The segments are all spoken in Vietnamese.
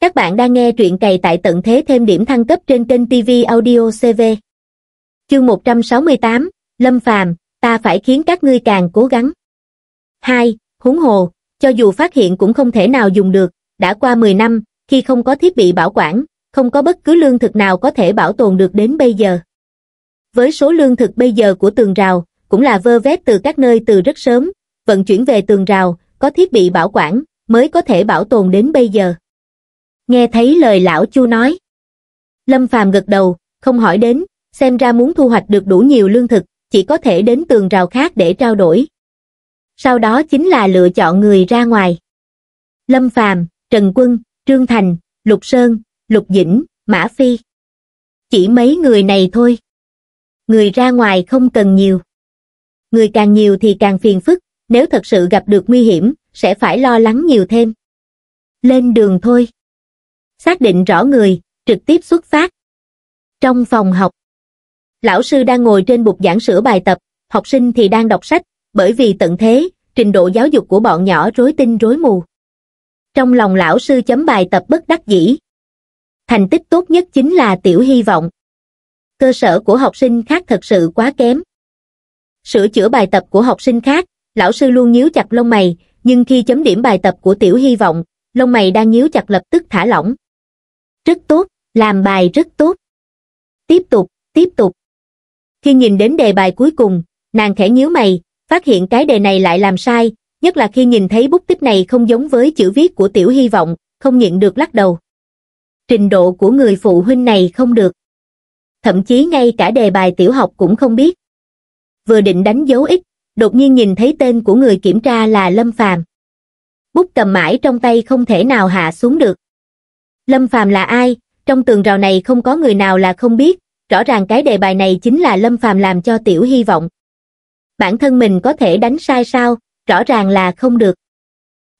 Các bạn đang nghe truyện cày tại tận thế thêm điểm thăng cấp trên kênh TV Audio CV. Chương 168, Lâm Phàm, ta phải khiến các ngươi càng cố gắng. 2. Huống hồ, cho dù phát hiện cũng không thể nào dùng được, đã qua 10 năm, khi không có thiết bị bảo quản, không có bất cứ lương thực nào có thể bảo tồn được đến bây giờ. Với số lương thực bây giờ của tường rào, cũng là vơ vét từ các nơi từ rất sớm, vận chuyển về tường rào, có thiết bị bảo quản, mới có thể bảo tồn đến bây giờ. Nghe thấy lời lão Chu nói. Lâm Phàm gật đầu, không hỏi đến, xem ra muốn thu hoạch được đủ nhiều lương thực, chỉ có thể đến tường rào khác để trao đổi. Sau đó chính là lựa chọn người ra ngoài. Lâm Phàm, Trần Quân, Trương Thành, Lục Sơn, Lục Dĩnh, Mã Phi. Chỉ mấy người này thôi. Người ra ngoài không cần nhiều. Người càng nhiều thì càng phiền phức, nếu thật sự gặp được nguy hiểm, sẽ phải lo lắng nhiều thêm. Lên đường thôi. Xác định rõ người, trực tiếp xuất phát. Trong phòng học, lão sư đang ngồi trên bục giảng sửa bài tập, học sinh thì đang đọc sách, bởi vì tận thế, trình độ giáo dục của bọn nhỏ rối tinh rối mù. Trong lòng lão sư chấm bài tập bất đắc dĩ. Thành tích tốt nhất chính là tiểu hy vọng. Cơ sở của học sinh khác thật sự quá kém. Sửa chữa bài tập của học sinh khác, lão sư luôn nhíu chặt lông mày, nhưng khi chấm điểm bài tập của tiểu hy vọng, lông mày đang nhíu chặt lập tức thả lỏng. Rất tốt, làm bài rất tốt. Tiếp tục, tiếp tục. Khi nhìn đến đề bài cuối cùng, nàng khẽ nhíu mày, phát hiện cái đề này lại làm sai, nhất là khi nhìn thấy bút tích này không giống với chữ viết của tiểu hy vọng, không nhịn được lắc đầu. Trình độ của người phụ huynh này không được. Thậm chí ngay cả đề bài tiểu học cũng không biết. Vừa định đánh dấu ít, đột nhiên nhìn thấy tên của người kiểm tra là Lâm Phàm. Bút cầm mãi trong tay không thể nào hạ xuống được. Lâm Phàm là ai? Trong tường rào này không có người nào là không biết, rõ ràng cái đề bài này chính là Lâm Phàm làm cho Tiểu hy vọng. Bản thân mình có thể đánh sai sao, rõ ràng là không được.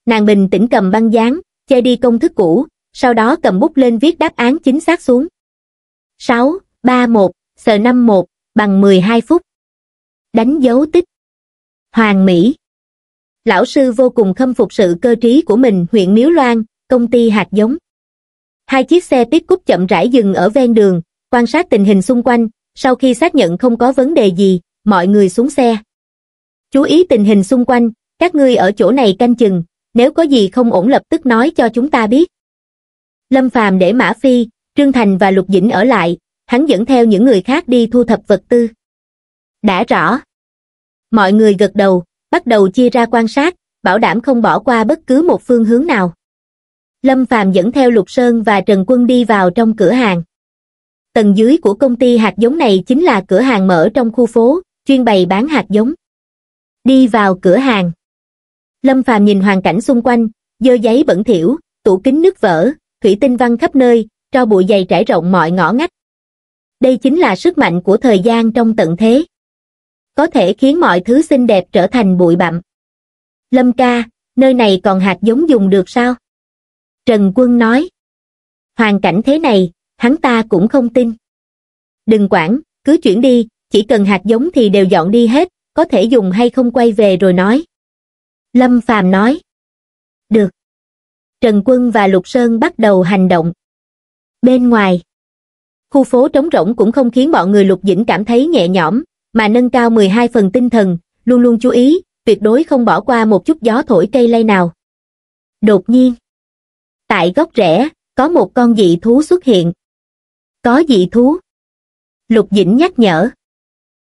Nàng bình tĩnh cầm băng dán, che đi công thức cũ, sau đó cầm bút lên viết đáp án chính xác xuống. 6, 3, 1, sờ 5, 1, bằng 12 phút. Đánh dấu tích. Hoàng Mỹ. Lão sư vô cùng khâm phục sự cơ trí của mình huyện Miếu Loan, công ty hạt giống. Hai chiếc xe tiếp cúp chậm rãi dừng ở ven đường, quan sát tình hình xung quanh, sau khi xác nhận không có vấn đề gì, mọi người xuống xe. Chú ý tình hình xung quanh, các ngươi ở chỗ này canh chừng, nếu có gì không ổn lập tức nói cho chúng ta biết. Lâm Phàm để Mã Phi, Trương Thành và Lục Dĩnh ở lại, hắn dẫn theo những người khác đi thu thập vật tư. Đã rõ. Mọi người gật đầu, bắt đầu chia ra quan sát, bảo đảm không bỏ qua bất cứ một phương hướng nào. Lâm Phàm dẫn theo Lục Sơn và Trần Quân đi vào trong cửa hàng. Tầng dưới của công ty hạt giống này chính là cửa hàng mở trong khu phố, chuyên bày bán hạt giống. Đi vào cửa hàng. Lâm Phàm nhìn hoàn cảnh xung quanh, dơ giấy bẩn thỉu, tủ kính nước vỡ, thủy tinh văng khắp nơi, cho bụi dày trải rộng mọi ngõ ngách. Đây chính là sức mạnh của thời gian trong tận thế. Có thể khiến mọi thứ xinh đẹp trở thành bụi bặm. Lâm ca, nơi này còn hạt giống dùng được sao? Trần Quân nói. Hoàn cảnh thế này, hắn ta cũng không tin. Đừng quản, cứ chuyển đi, chỉ cần hạt giống thì đều dọn đi hết, có thể dùng hay không quay về rồi nói. Lâm Phàm nói. Được. Trần Quân và Lục Sơn bắt đầu hành động. Bên ngoài, khu phố trống rỗng cũng không khiến bọn người Lục Dĩnh cảm thấy nhẹ nhõm, mà nâng cao 12 phần tinh thần, luôn luôn chú ý, tuyệt đối không bỏ qua một chút gió thổi cây lay nào. Đột nhiên, tại góc rẽ, có một con dị thú xuất hiện. Có dị thú. Lục Dĩnh nhắc nhở.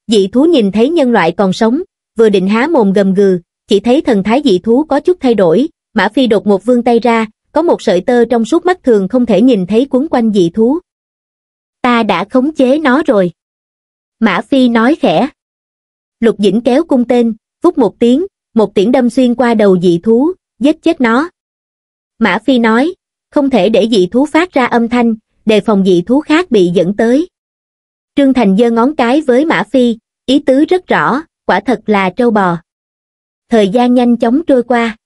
Dị thú nhìn thấy nhân loại còn sống, vừa định há mồm gầm gừ, chỉ thấy thần thái dị thú có chút thay đổi, Mã Phi đột một vương tay ra, có một sợi tơ trong suốt mắt thường không thể nhìn thấy cuốn quanh dị thú. Ta đã khống chế nó rồi. Mã Phi nói khẽ. Lục Dĩnh kéo cung tên, vút một tiếng, một tiễn đâm xuyên qua đầu dị thú, giết chết nó. Mã Phi nói, không thể để dị thú phát ra âm thanh, đề phòng dị thú khác bị dẫn tới. Trương Thành giơ ngón cái với Mã Phi, ý tứ rất rõ, quả thật là trâu bò. Thời gian nhanh chóng trôi qua.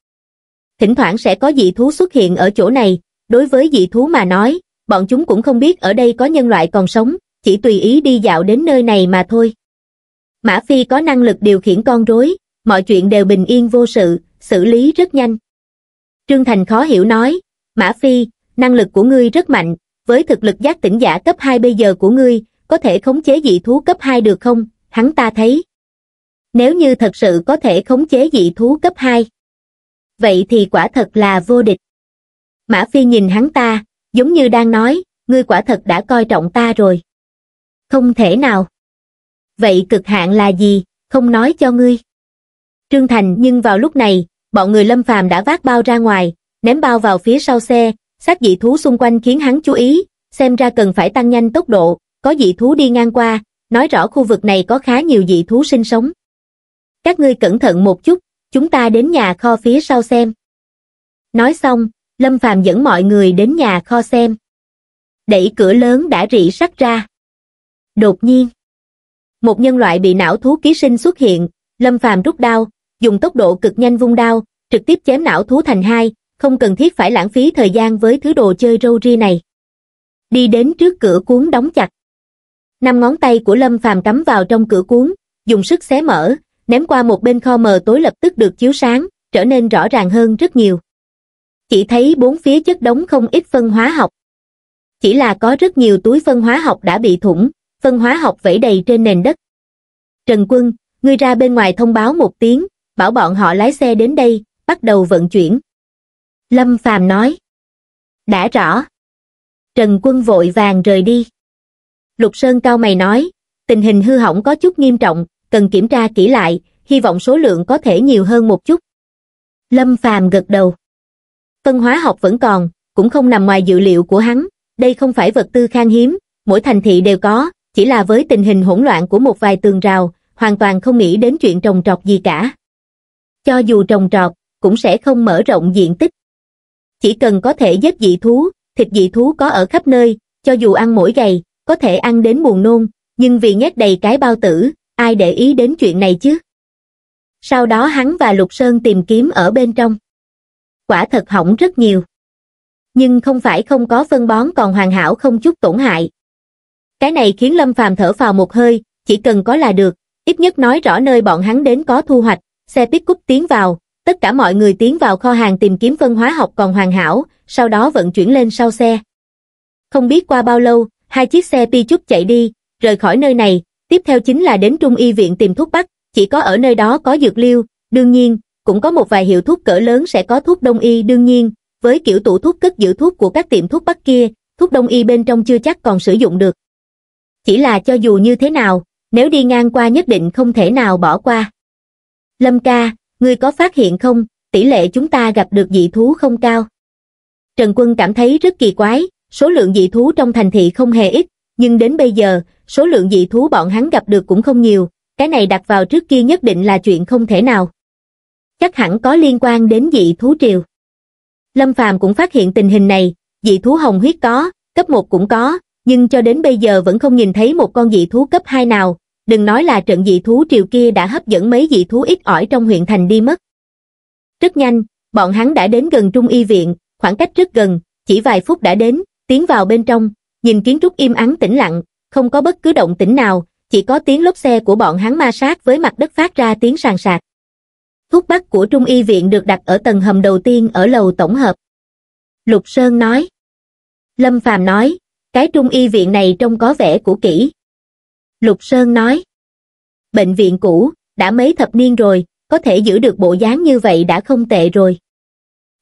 Thỉnh thoảng sẽ có dị thú xuất hiện ở chỗ này, đối với dị thú mà nói, bọn chúng cũng không biết ở đây có nhân loại còn sống, chỉ tùy ý đi dạo đến nơi này mà thôi. Mã Phi có năng lực điều khiển con rối, mọi chuyện đều bình yên vô sự, xử lý rất nhanh. Trương Thành khó hiểu nói, Mã Phi, năng lực của ngươi rất mạnh, với thực lực giác tỉnh giả cấp 2 bây giờ của ngươi, có thể khống chế dị thú cấp 2 được không? Hắn ta thấy. Nếu như thật sự có thể khống chế dị thú cấp 2, vậy thì quả thật là vô địch. Mã Phi nhìn hắn ta, giống như đang nói, ngươi quả thật đã coi trọng ta rồi. Không thể nào. Vậy cực hạn là gì, không nói cho ngươi. Trương Thành nhưng vào lúc này, bọn người lâm phàm đã vác bao ra ngoài, ném bao vào phía sau xe, sát dị thú xung quanh khiến hắn chú ý, xem ra cần phải tăng nhanh tốc độ, có dị thú đi ngang qua, nói rõ khu vực này có khá nhiều dị thú sinh sống. Các ngươi cẩn thận một chút, chúng ta đến nhà kho phía sau xem. Nói xong, Lâm Phàm dẫn mọi người đến nhà kho xem. Đẩy cửa lớn đã rỉ sắt ra. Đột nhiên, một nhân loại bị não thú ký sinh xuất hiện, Lâm Phàm rút đao, dùng tốc độ cực nhanh vung đao, trực tiếp chém não thú thành hai, không cần thiết phải lãng phí thời gian với thứ đồ chơi râu ri này. Đi đến trước cửa cuốn đóng chặt. Năm ngón tay của Lâm Phàm cắm vào trong cửa cuốn, dùng sức xé mở, ném qua một bên kho mờ tối lập tức được chiếu sáng, trở nên rõ ràng hơn rất nhiều. Chỉ thấy bốn phía chất đống không ít phân hóa học. Chỉ là có rất nhiều túi phân hóa học đã bị thủng, phân hóa học vẫy đầy trên nền đất. Trần Quân, ngươi ra bên ngoài thông báo một tiếng, bảo bọn họ lái xe đến đây, bắt đầu vận chuyển. Lâm Phàm nói. Đã rõ. Trần Quân vội vàng rời đi. Lục Sơn cao mày nói, tình hình hư hỏng có chút nghiêm trọng, cần kiểm tra kỹ lại, hy vọng số lượng có thể nhiều hơn một chút. Lâm Phàm gật đầu. Phân hóa học vẫn còn, cũng không nằm ngoài dự liệu của hắn, đây không phải vật tư khan hiếm, mỗi thành thị đều có, chỉ là với tình hình hỗn loạn của một vài tường rào, hoàn toàn không nghĩ đến chuyện trồng trọt gì cả. Cho dù trồng trọt, cũng sẽ không mở rộng diện tích. Chỉ cần có thể giết dị thú, thịt dị thú có ở khắp nơi, cho dù ăn mỗi ngày, có thể ăn đến buồn nôn, nhưng vì nhét đầy cái bao tử, ai để ý đến chuyện này chứ? Sau đó hắn và Lục Sơn tìm kiếm ở bên trong. Quả thật hỏng rất nhiều. Nhưng không phải không có phân bón còn hoàn hảo không chút tổn hại. Cái này khiến Lâm Phàm thở phào một hơi, chỉ cần có là được, ít nhất nói rõ nơi bọn hắn đến có thu hoạch, xe pick-up tiến vào, tất cả mọi người tiến vào kho hàng tìm kiếm phân hóa học còn hoàn hảo, sau đó vận chuyển lên sau xe. Không biết qua bao lâu, hai chiếc xe pi chút chạy đi, rời khỏi nơi này, tiếp theo chính là đến Trung y viện tìm thuốc bắc, chỉ có ở nơi đó có dược liêu, đương nhiên, cũng có một vài hiệu thuốc cỡ lớn sẽ có thuốc đông y đương nhiên, với kiểu tủ thuốc cất giữ thuốc của các tiệm thuốc bắc kia, thuốc đông y bên trong chưa chắc còn sử dụng được. Chỉ là cho dù như thế nào, nếu đi ngang qua nhất định không thể nào bỏ qua. Lâm ca, ngươi có phát hiện không, tỷ lệ chúng ta gặp được dị thú không cao. Trần Quân cảm thấy rất kỳ quái, số lượng dị thú trong thành thị không hề ít, nhưng đến bây giờ, số lượng dị thú bọn hắn gặp được cũng không nhiều, cái này đặt vào trước kia nhất định là chuyện không thể nào. Chắc hẳn có liên quan đến dị thú triều. Lâm Phàm cũng phát hiện tình hình này, dị thú hồng huyết có, cấp 1 cũng có, nhưng cho đến bây giờ vẫn không nhìn thấy một con dị thú cấp 2 nào, đừng nói là trận dị thú triều kia đã hấp dẫn mấy dị thú ít ỏi trong huyện thành đi mất. Rất nhanh, bọn hắn đã đến gần trung y viện, khoảng cách rất gần, chỉ vài phút đã đến, tiến vào bên trong, nhìn kiến trúc im ắng tĩnh lặng, không có bất cứ động tĩnh nào, chỉ có tiếng lốp xe của bọn hắn ma sát với mặt đất phát ra tiếng sàn sạc. Thuốc bắc của Trung y viện được đặt ở tầng hầm đầu tiên ở lầu tổng hợp. Lục Sơn nói. Lâm Phàm nói, cái Trung y viện này trông có vẻ cũ kỹ. Lục Sơn nói. Bệnh viện cũ, đã mấy thập niên rồi, có thể giữ được bộ dáng như vậy đã không tệ rồi.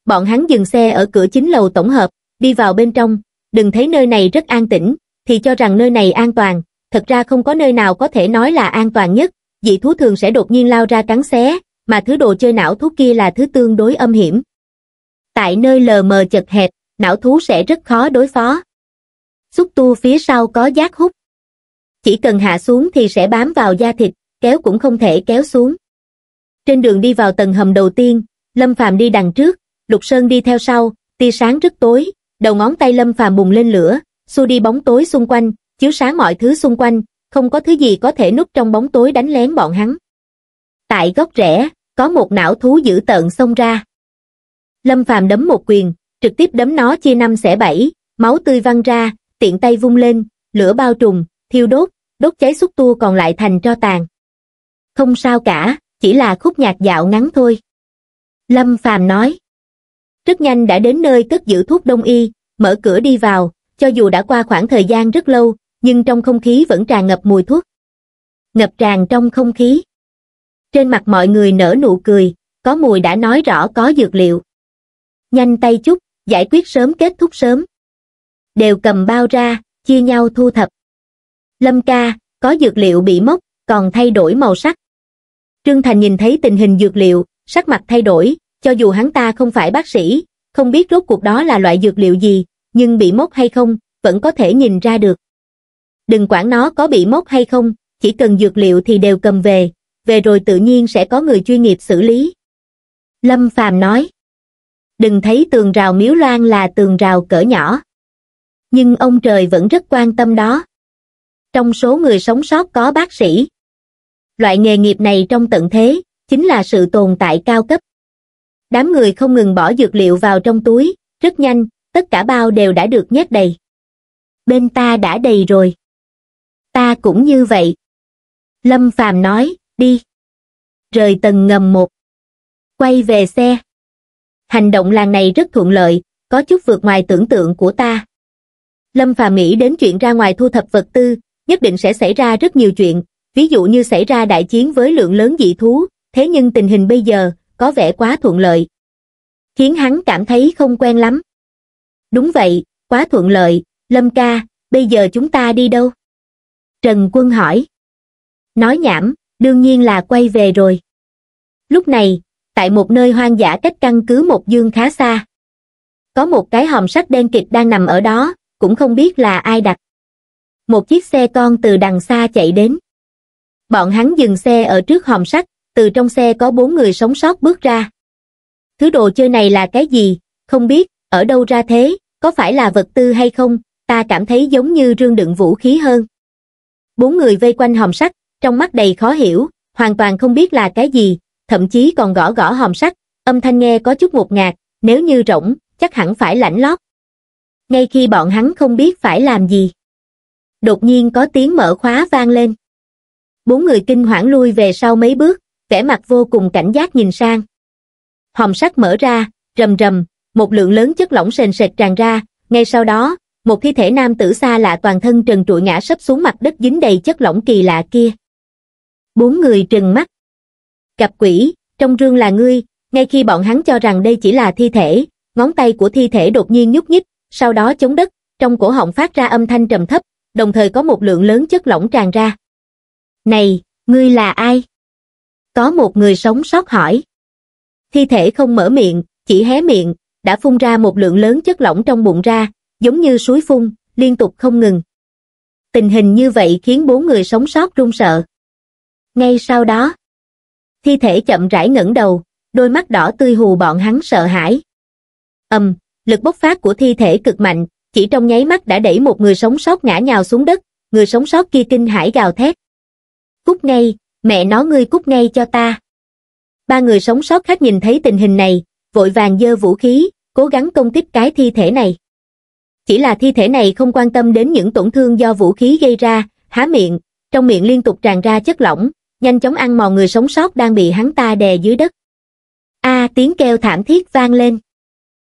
Bọn hắn dừng xe ở cửa chính lầu tổng hợp, đi vào bên trong, đừng thấy nơi này rất an tĩnh, thì cho rằng nơi này an toàn, thật ra không có nơi nào có thể nói là an toàn nhất, dị thú thường sẽ đột nhiên lao ra cắn xé, mà thứ đồ chơi não thú kia là thứ tương đối âm hiểm. Tại nơi lờ mờ chật hẹp, não thú sẽ rất khó đối phó. Xúc tu phía sau có giác hút. Chỉ cần hạ xuống thì sẽ bám vào da thịt, kéo cũng không thể kéo xuống. Trên đường đi vào tầng hầm đầu tiên, Lâm Phàm đi đằng trước, Lục Sơn đi theo sau, tia sáng rất tối, đầu ngón tay Lâm Phàm bùng lên lửa, xua đi bóng tối xung quanh, chiếu sáng mọi thứ xung quanh, không có thứ gì có thể núp trong bóng tối đánh lén bọn hắn. Tại góc rẽ, có một não thú dữ tợn xông ra. Lâm Phàm đấm một quyền, trực tiếp đấm nó chia năm xẻ bảy, máu tươi văng ra, tiện tay vung lên, lửa bao trùm, thiêu đốt, đốt cháy xúc tua còn lại thành tro tàn. Không sao cả, chỉ là khúc nhạc dạo ngắn thôi. Lâm Phàm nói. Rất nhanh đã đến nơi cất giữ thuốc đông y, mở cửa đi vào, cho dù đã qua khoảng thời gian rất lâu, nhưng trong không khí vẫn tràn ngập mùi thuốc. Ngập tràn trong không khí. Trên mặt mọi người nở nụ cười, có mùi đã nói rõ có dược liệu. Nhanh tay chút, giải quyết sớm kết thúc sớm. Đều cầm bao ra, chia nhau thu thập. Lâm ca, có dược liệu bị mốc, còn thay đổi màu sắc. Trương Thành nhìn thấy tình hình dược liệu, sắc mặt thay đổi, cho dù hắn ta không phải bác sĩ, không biết rốt cuộc đó là loại dược liệu gì, nhưng bị mốc hay không, vẫn có thể nhìn ra được. Đừng quản nó có bị mốc hay không, chỉ cần dược liệu thì đều cầm về, về rồi tự nhiên sẽ có người chuyên nghiệp xử lý. Lâm Phàm nói, đừng thấy tường rào miếu loan là tường rào cỡ nhỏ. Nhưng ông trời vẫn rất quan tâm đó. Trong số người sống sót có bác sĩ. Loại nghề nghiệp này trong tận thế, chính là sự tồn tại cao cấp. Đám người không ngừng bỏ dược liệu vào trong túi, rất nhanh, tất cả bao đều đã được nhét đầy. Bên ta đã đầy rồi. Ta cũng như vậy. Lâm Phàm nói, đi. Rời tầng ngầm một. Quay về xe. Hành động làng này rất thuận lợi, có chút vượt ngoài tưởng tượng của ta. Lâm Phàm nghĩ đến chuyện ra ngoài thu thập vật tư, nhất định sẽ xảy ra rất nhiều chuyện, ví dụ như xảy ra đại chiến với lượng lớn dị thú, thế nhưng tình hình bây giờ, có vẻ quá thuận lợi. Khiến hắn cảm thấy không quen lắm. Đúng vậy, quá thuận lợi, Lâm ca, bây giờ chúng ta đi đâu? Trần Quân hỏi. Nói nhảm, đương nhiên là quay về rồi. Lúc này, tại một nơi hoang dã cách căn cứ một dương khá xa. Có một cái hòm sắt đen kịch đang nằm ở đó, cũng không biết là ai đặt. Một chiếc xe con từ đằng xa chạy đến. Bọn hắn dừng xe ở trước hòm sắt, từ trong xe có bốn người sống sót bước ra. Thứ đồ chơi này là cái gì, không biết, ở đâu ra thế, có phải là vật tư hay không, ta cảm thấy giống như rương đựng vũ khí hơn. Bốn người vây quanh hòm sắt, trong mắt đầy khó hiểu, hoàn toàn không biết là cái gì, thậm chí còn gõ gõ hòm sắt, âm thanh nghe có chút ngột ngạt, nếu như rỗng, chắc hẳn phải lạnh lót. Ngay khi bọn hắn không biết phải làm gì. Đột nhiên có tiếng mở khóa vang lên. Bốn người kinh hoảng lui về sau mấy bước, vẻ mặt vô cùng cảnh giác nhìn sang. Hòm sắt mở ra, rầm rầm, một lượng lớn chất lỏng sền sệt tràn ra, ngay sau đó, một thi thể nam tử xa lạ toàn thân trần trụi ngã sấp xuống mặt đất dính đầy chất lỏng kỳ lạ kia. Bốn người trừng mắt. Gặp quỷ, trong rương là ngươi, ngay khi bọn hắn cho rằng đây chỉ là thi thể, ngón tay của thi thể đột nhiên nhúc nhích, sau đó chống đất, trong cổ họng phát ra âm thanh trầm thấp, đồng thời có một lượng lớn chất lỏng tràn ra. Này, ngươi là ai? Có một người sống sót hỏi. Thi thể không mở miệng, chỉ hé miệng, đã phun ra một lượng lớn chất lỏng trong bụng ra, giống như suối phun, liên tục không ngừng. Tình hình như vậy khiến bốn người sống sót run sợ. Ngay sau đó, thi thể chậm rãi ngẩng đầu, đôi mắt đỏ tươi hù bọn hắn sợ hãi. Ầm, lực bốc phát của thi thể cực mạnh, chỉ trong nháy mắt đã đẩy một người sống sót ngã nhào xuống đất, người sống sót kia kinh hãi gào thét. Cút ngay, mẹ nó ngươi cút ngay cho ta. Ba người sống sót khác nhìn thấy tình hình này, vội vàng dơ vũ khí, cố gắng công kích cái thi thể này. Chỉ là thi thể này không quan tâm đến những tổn thương do vũ khí gây ra, há miệng, trong miệng liên tục tràn ra chất lỏng, nhanh chóng ăn mòn người sống sót đang bị hắn ta đè dưới đất. A tiếng kêu thảm thiết vang lên.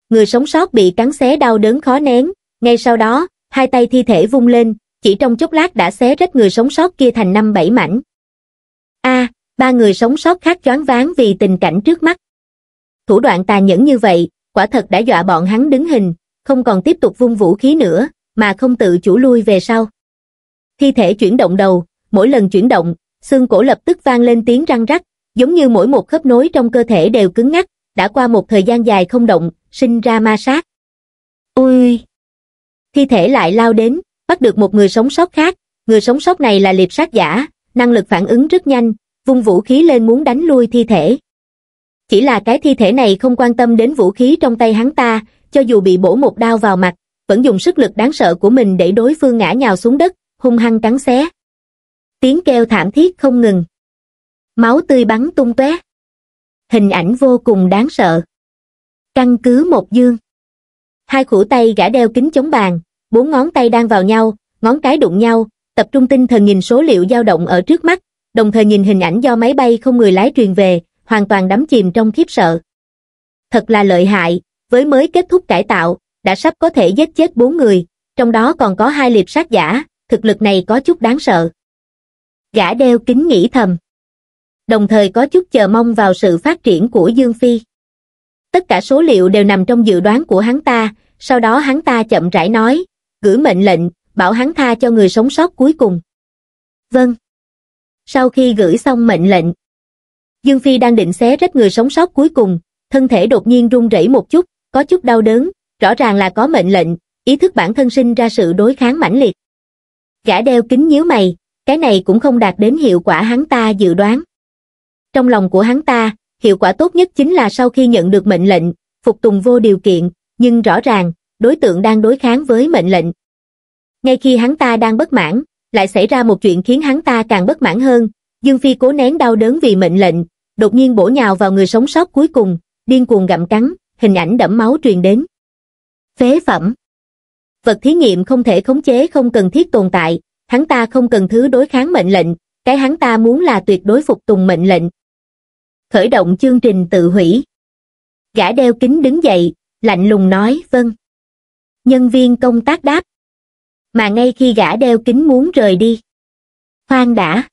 Người sống sót bị cắn xé đau đớn khó nén, ngay sau đó, hai tay thi thể vung lên, chỉ trong chốc lát đã xé rách người sống sót kia thành năm bảy mảnh. A, ba người sống sót khác choáng váng vì tình cảnh trước mắt. Thủ đoạn tà nhẫn như vậy, quả thật đã dọa bọn hắn đứng hình, không còn tiếp tục vung vũ khí nữa, mà không tự chủ lui về sau. Thi thể chuyển động đầu, mỗi lần chuyển động, xương cổ lập tức vang lên tiếng răng rắc, giống như mỗi một khớp nối trong cơ thể đều cứng ngắc, đã qua một thời gian dài không động, sinh ra ma sát. Ui! Thi thể lại lao đến, bắt được một người sống sót khác, người sống sót này là liệp sát giả, năng lực phản ứng rất nhanh, vung vũ khí lên muốn đánh lui thi thể. Chỉ là cái thi thể này không quan tâm đến vũ khí trong tay hắn ta, cho dù bị bổ một đao vào mặt, vẫn dùng sức lực đáng sợ của mình để đối phương ngã nhào xuống đất, hung hăng cắn xé. Tiếng kêu thảm thiết không ngừng. Máu tươi bắn tung tóe. Hình ảnh vô cùng đáng sợ. Căn cứ một dương. Hai khủ tay gã đeo kính chống bàn, bốn ngón tay đang vào nhau, ngón cái đụng nhau, tập trung tinh thần nhìn số liệu dao động ở trước mắt, đồng thời nhìn hình ảnh do máy bay không người lái truyền về, hoàn toàn đắm chìm trong khiếp sợ. Thật là lợi hại, với mới kết thúc cải tạo, đã sắp có thể giết chết bốn người, trong đó còn có hai liệp sát giả, thực lực này có chút đáng sợ. Gã đeo kính nghĩ thầm. Đồng thời có chút chờ mong vào sự phát triển của Dương Phi. Tất cả số liệu đều nằm trong dự đoán của hắn ta, sau đó hắn ta chậm rãi nói, gửi mệnh lệnh, bảo hắn tha cho người sống sót cuối cùng. Vâng. Sau khi gửi xong mệnh lệnh, Dương Phi đang định xé rách người sống sót cuối cùng, thân thể đột nhiên run rẩy một chút, có chút đau đớn, rõ ràng là có mệnh lệnh, ý thức bản thân sinh ra sự đối kháng mãnh liệt. Gã đeo kính nhíu mày, cái này cũng không đạt đến hiệu quả hắn ta dự đoán. Trong lòng của hắn ta, hiệu quả tốt nhất chính là sau khi nhận được mệnh lệnh, phục tùng vô điều kiện, nhưng rõ ràng, đối tượng đang đối kháng với mệnh lệnh. Ngay khi hắn ta đang bất mãn, lại xảy ra một chuyện khiến hắn ta càng bất mãn hơn, Dương Phi cố nén đau đớn vì mệnh lệnh, đột nhiên bổ nhào vào người sống sót cuối cùng, điên cuồng gặm cắn, hình ảnh đẫm máu truyền đến. Phế phẩm Vật thí nghiệm không thể khống chế không cần thiết tồn tại, hắn ta không cần thứ đối kháng mệnh lệnh, cái hắn ta muốn là tuyệt đối phục tùng mệnh lệnh. Khởi động chương trình tự hủy. Gã đeo kính đứng dậy, lạnh lùng nói vâng. Nhân viên công tác đáp. Mà ngay khi gã đeo kính muốn rời đi. Khoan đã.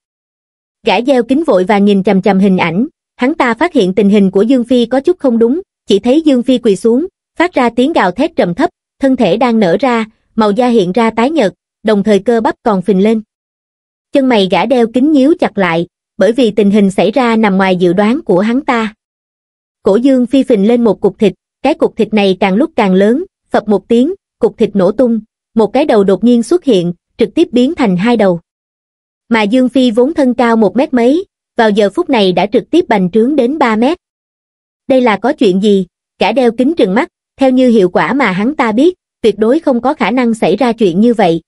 Gã đeo kính vội và nhìn chầm chầm hình ảnh, hắn ta phát hiện tình hình của Dương Phi có chút không đúng, chỉ thấy Dương Phi quỳ xuống, phát ra tiếng gào thét trầm thấp, thân thể đang nở ra, màu da hiện ra tái nhợt, đồng thời cơ bắp còn phình lên. Chân mày gã đeo kính nhíu chặt lại, bởi vì tình hình xảy ra nằm ngoài dự đoán của hắn ta. Cổ Dương Phi phình lên một cục thịt, cái cục thịt này càng lúc càng lớn, phập một tiếng, cục thịt nổ tung, một cái đầu đột nhiên xuất hiện, trực tiếp biến thành hai đầu. Mà Dương Phi vốn thân cao một mét mấy, vào giờ phút này đã trực tiếp bành trướng đến 3 mét. Đây là có chuyện gì? Cả đeo kính trừng mắt, theo như hiệu quả mà hắn ta biết, tuyệt đối không có khả năng xảy ra chuyện như vậy.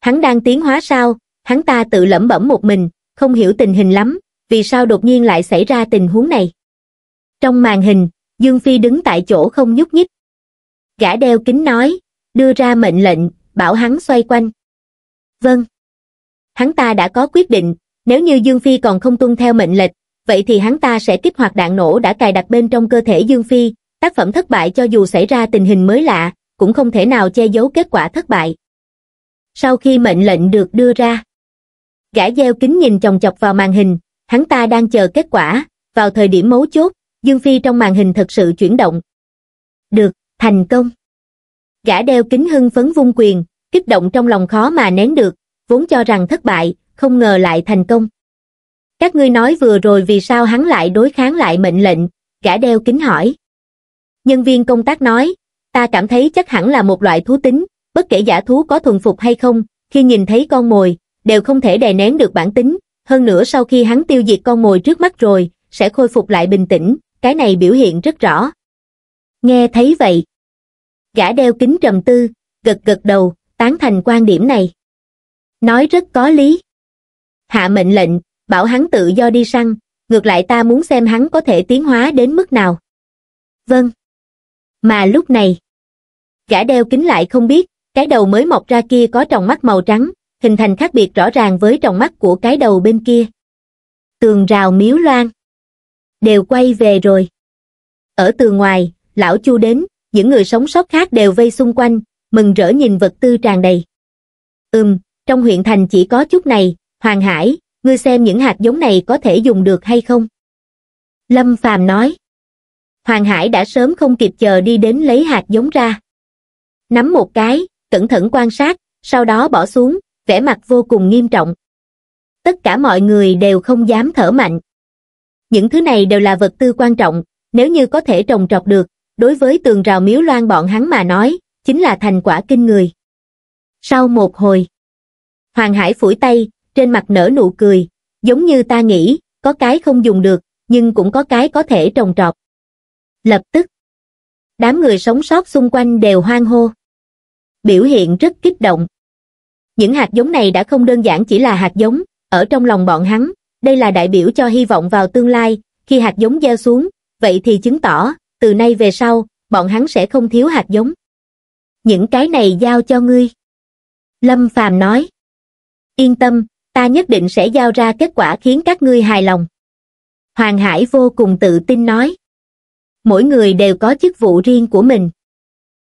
Hắn đang tiến hóa sao? Hắn ta tự lẩm bẩm một mình, không hiểu tình hình lắm, vì sao đột nhiên lại xảy ra tình huống này. Trong màn hình, Dương Phi đứng tại chỗ không nhúc nhích. Gã đeo kính nói, đưa ra mệnh lệnh, bảo hắn xoay quanh. Vâng. Hắn ta đã có quyết định, nếu như Dương Phi còn không tuân theo mệnh lệnh, vậy thì hắn ta sẽ kích hoạt đạn nổ đã cài đặt bên trong cơ thể Dương Phi, tác phẩm thất bại cho dù xảy ra tình hình mới lạ, cũng không thể nào che giấu kết quả thất bại. Sau khi mệnh lệnh được đưa ra, gã gieo kính nhìn chồng chọc vào màn hình, hắn ta đang chờ kết quả, vào thời điểm mấu chốt, Dương Phi trong màn hình thật sự chuyển động. Được, thành công. Gã đeo kính hưng phấn vung quyền, kích động trong lòng khó mà nén được, vốn cho rằng thất bại, không ngờ lại thành công. Các ngươi nói vừa rồi vì sao hắn lại đối kháng lại mệnh lệnh, gã đeo kính hỏi. Nhân viên công tác nói, ta cảm thấy chắc hẳn là một loại thú tính, bất kể giả thú có thuần phục hay không, khi nhìn thấy con mồi, đều không thể đè nén được bản tính, hơn nữa sau khi hắn tiêu diệt con mồi trước mắt rồi, sẽ khôi phục lại bình tĩnh, cái này biểu hiện rất rõ. Nghe thấy vậy, gã đeo kính trầm tư, gật gật đầu, tán thành quan điểm này. Nói rất có lý. Hạ mệnh lệnh, bảo hắn tự do đi săn, ngược lại ta muốn xem hắn có thể tiến hóa đến mức nào. Vâng. Mà lúc này, gã đeo kính lại không biết, cái đầu mới mọc ra kia có tròng mắt màu trắng, hình thành khác biệt rõ ràng với trong mắt của cái đầu bên kia. Tường rào miếu loan. Đều quay về rồi. Ở tường ngoài, lão chu đến, những người sống sót khác đều vây xung quanh, mừng rỡ nhìn vật tư tràn đầy. Ừm, trong huyện thành chỉ có chút này, Hoàng Hải, ngươi xem những hạt giống này có thể dùng được hay không? Lâm Phàm nói. Hoàng Hải đã sớm không kịp chờ đi đến lấy hạt giống ra. Nắm một cái, cẩn thận quan sát, sau đó bỏ xuống, vẻ mặt vô cùng nghiêm trọng. Tất cả mọi người đều không dám thở mạnh. Những thứ này đều là vật tư quan trọng, nếu như có thể trồng trọt được, đối với tường rào miếu loan bọn hắn mà nói, chính là thành quả kinh người. Sau một hồi, Hoàng Hải phủi tay, trên mặt nở nụ cười, giống như ta nghĩ, có cái không dùng được, nhưng cũng có cái có thể trồng trọt. Lập tức, đám người sống sót xung quanh đều hoang hô. Biểu hiện rất kích động. Những hạt giống này đã không đơn giản chỉ là hạt giống, ở trong lòng bọn hắn, đây là đại biểu cho hy vọng vào tương lai, khi hạt giống gieo xuống, vậy thì chứng tỏ, từ nay về sau, bọn hắn sẽ không thiếu hạt giống. Những cái này giao cho ngươi. Lâm Phàm nói. Yên tâm, ta nhất định sẽ giao ra kết quả khiến các ngươi hài lòng. Hoàng Hải vô cùng tự tin nói. Mỗi người đều có chức vụ riêng của mình.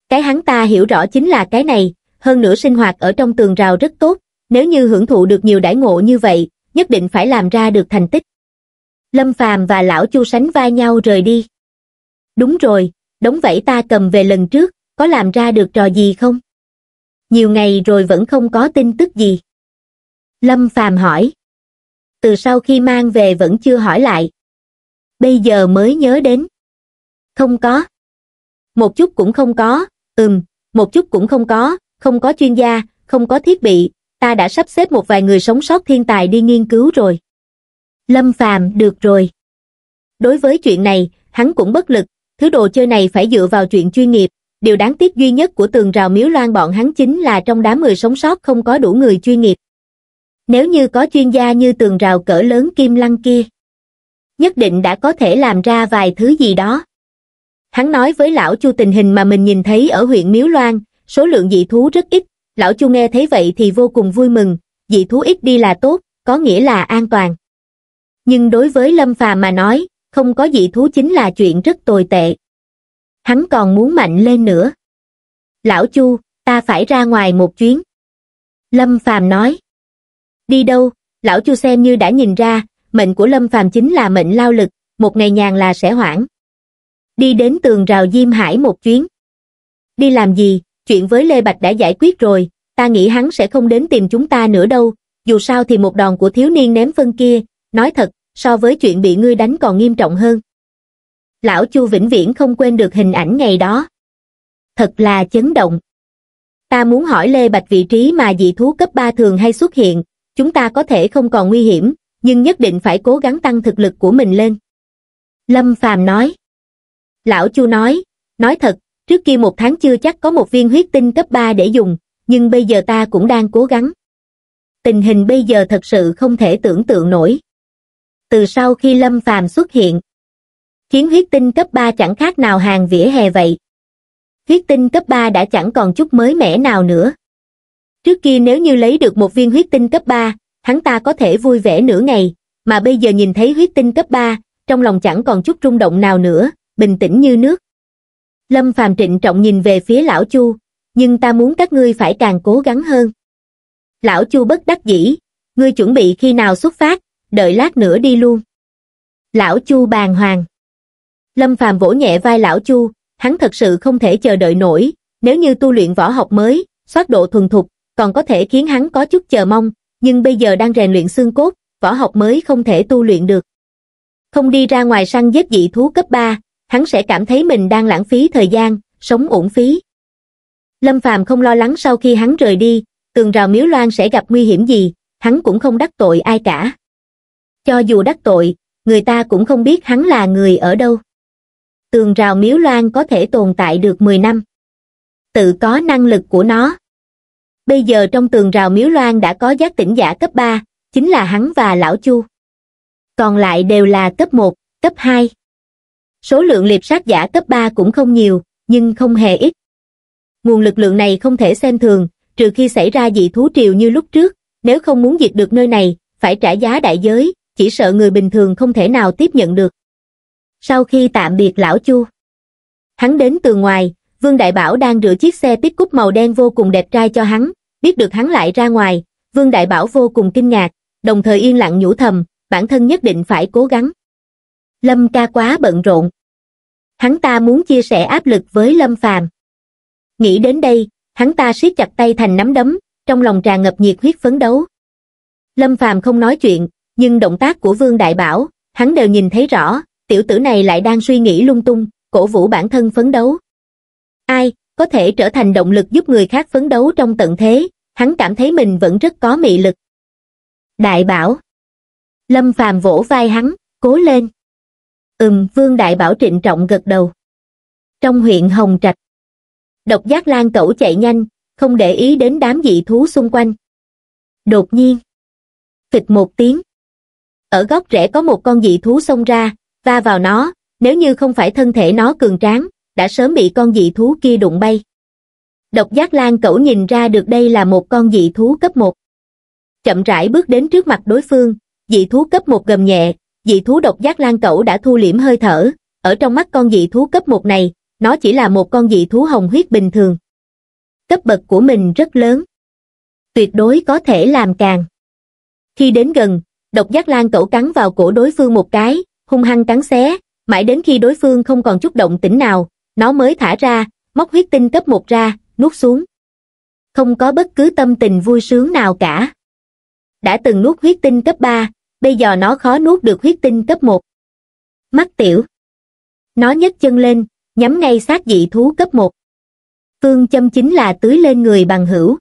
Cái hắn ta hiểu rõ chính là cái này, hơn nữa sinh hoạt ở trong tường rào rất tốt, nếu như hưởng thụ được nhiều đãi ngộ như vậy, nhất định phải làm ra được thành tích. Lâm Phàm và lão Chu sánh vai nhau rời đi. Đúng rồi, đống vẫy ta cầm về lần trước, có làm ra được trò gì không? Nhiều ngày rồi vẫn không có tin tức gì. Lâm Phàm hỏi. Từ sau khi mang về vẫn chưa hỏi lại. Bây giờ mới nhớ đến. Không có. Một chút cũng không có, ừm, một chút cũng không có, không có chuyên gia, không có thiết bị, ta đã sắp xếp một vài người sống sót thiên tài đi nghiên cứu rồi. Lâm Phàm được rồi. Đối với chuyện này, hắn cũng bất lực, thứ đồ chơi này phải dựa vào chuyện chuyên nghiệp, điều đáng tiếc duy nhất của tường rào miếu loan bọn hắn chính là trong đám người sống sót không có đủ người chuyên nghiệp. Nếu như có chuyên gia như tường rào cỡ lớn kim lăng kia, nhất định đã có thể làm ra vài thứ gì đó. Hắn nói với lão Chu tình hình mà mình nhìn thấy ở huyện Miếu Loan, số lượng dị thú rất ít, lão Chu nghe thấy vậy thì vô cùng vui mừng, dị thú ít đi là tốt, có nghĩa là an toàn. Nhưng đối với Lâm Phàm mà nói, không có dị thú chính là chuyện rất tồi tệ. Hắn còn muốn mạnh lên nữa. Lão Chu, ta phải ra ngoài một chuyến. Lâm Phàm nói. Đi đâu? Lão Chu xem như đã nhìn ra, mệnh của Lâm Phàm chính là mệnh lao lực, một ngày nhàn là sẽ hoãn. Đi đến tường rào Diêm Hải một chuyến. Đi làm gì? Chuyện với Lê Bạch đã giải quyết rồi, ta nghĩ hắn sẽ không đến tìm chúng ta nữa đâu, dù sao thì một đòn của thiếu niên ném phân kia, nói thật, so với chuyện bị ngươi đánh còn nghiêm trọng hơn. Lão Chu vĩnh viễn không quên được hình ảnh ngày đó. Thật là chấn động. Ta muốn hỏi Lê Bạch vị trí mà dị thú cấp 3 thường hay xuất hiện, chúng ta có thể không còn nguy hiểm, nhưng nhất định phải cố gắng tăng thực lực của mình lên. Lâm Phàm nói. Lão Chu nói, nói thật, trước kia một tháng chưa chắc có một viên huyết tinh cấp 3 để dùng, nhưng bây giờ ta cũng đang cố gắng. Tình hình bây giờ thật sự không thể tưởng tượng nổi. Từ sau khi Lâm Phàm xuất hiện, khiến huyết tinh cấp 3 chẳng khác nào hàng vỉa hè vậy. Huyết tinh cấp 3 đã chẳng còn chút mới mẻ nào nữa. Trước kia nếu như lấy được một viên huyết tinh cấp 3, hắn ta có thể vui vẻ nửa ngày, mà bây giờ nhìn thấy huyết tinh cấp 3, trong lòng chẳng còn chút rung động nào nữa, bình tĩnh như nước. Lâm Phàm trịnh trọng nhìn về phía lão Chu, nhưng ta muốn các ngươi phải càng cố gắng hơn. Lão Chu bất đắc dĩ, ngươi chuẩn bị khi nào xuất phát, đợi lát nữa đi luôn. Lão Chu bàng hoàng. Lâm Phàm vỗ nhẹ vai lão Chu, hắn thật sự không thể chờ đợi nổi, nếu như tu luyện võ học mới, soát độ thuần thục, còn có thể khiến hắn có chút chờ mong, nhưng bây giờ đang rèn luyện xương cốt, võ học mới không thể tu luyện được. Không đi ra ngoài săn giết dị thú cấp 3, hắn sẽ cảm thấy mình đang lãng phí thời gian, sống uổng phí. Lâm Phàm không lo lắng sau khi hắn rời đi, tường rào miếu loan sẽ gặp nguy hiểm gì, hắn cũng không đắc tội ai cả. Cho dù đắc tội, người ta cũng không biết hắn là người ở đâu. Tường rào miếu loan có thể tồn tại được 10 năm. Tự có năng lực của nó. Bây giờ trong tường rào miếu loan đã có giác tỉnh giả cấp 3, chính là hắn và lão Chu. Còn lại đều là cấp 1, cấp 2. Số lượng liệp sát giả cấp 3 cũng không nhiều, nhưng không hề ít. Nguồn lực lượng này không thể xem thường, trừ khi xảy ra dị thú triều như lúc trước, nếu không muốn diệt được nơi này, phải trả giá đại giới, chỉ sợ người bình thường không thể nào tiếp nhận được. Sau khi tạm biệt lão Chu, hắn đến từ ngoài, Vương Đại Bảo đang rửa chiếc xe tiếp cúp màu đen vô cùng đẹp trai cho hắn, biết được hắn lại ra ngoài, Vương Đại Bảo vô cùng kinh ngạc, đồng thời yên lặng nhủ thầm, bản thân nhất định phải cố gắng. Lâm ca quá bận rộn. Hắn ta muốn chia sẻ áp lực với Lâm Phàm. Nghĩ đến đây, hắn ta siết chặt tay thành nắm đấm, trong lòng tràn ngập nhiệt huyết phấn đấu. Lâm Phàm không nói chuyện, nhưng động tác của Vương Đại Bảo, hắn đều nhìn thấy rõ, tiểu tử này lại đang suy nghĩ lung tung, cổ vũ bản thân phấn đấu. Ai, có thể trở thành động lực giúp người khác phấn đấu trong tận thế, hắn cảm thấy mình vẫn rất có mị lực. Đại Bảo Lâm Phàm vỗ vai hắn, cố lên. Ừm, Vương Đại Bảo trịnh trọng gật đầu. Trong huyện Hồng Trạch, độc giác lan cẩu chạy nhanh, không để ý đến đám dị thú xung quanh. Đột nhiên, phịch một tiếng. Ở góc rẽ có một con dị thú xông ra, va vào nó, nếu như không phải thân thể nó cường tráng, đã sớm bị con dị thú kia đụng bay. Độc giác lan cẩu nhìn ra được đây là một con dị thú cấp 1. Chậm rãi bước đến trước mặt đối phương, dị thú cấp 1 gầm nhẹ, dị thú độc giác lan cẩu đã thu liễm hơi thở, ở trong mắt con dị thú cấp 1 này, nó chỉ là một con dị thú hồng huyết bình thường. Cấp bậc của mình rất lớn. Tuyệt đối có thể làm càng. Khi đến gần, độc giác lan cẩu cắn vào cổ đối phương một cái, hung hăng cắn xé, mãi đến khi đối phương không còn chút động tĩnh nào, nó mới thả ra, móc huyết tinh cấp một ra, nuốt xuống. Không có bất cứ tâm tình vui sướng nào cả. Đã từng nuốt huyết tinh cấp 3, bây giờ nó khó nuốt được huyết tinh cấp 1. Mắt tiểu. Nó nhấc chân lên, nhắm ngay sát dị thú cấp 1. Phương châm chính là tưới lên người bằng hữu.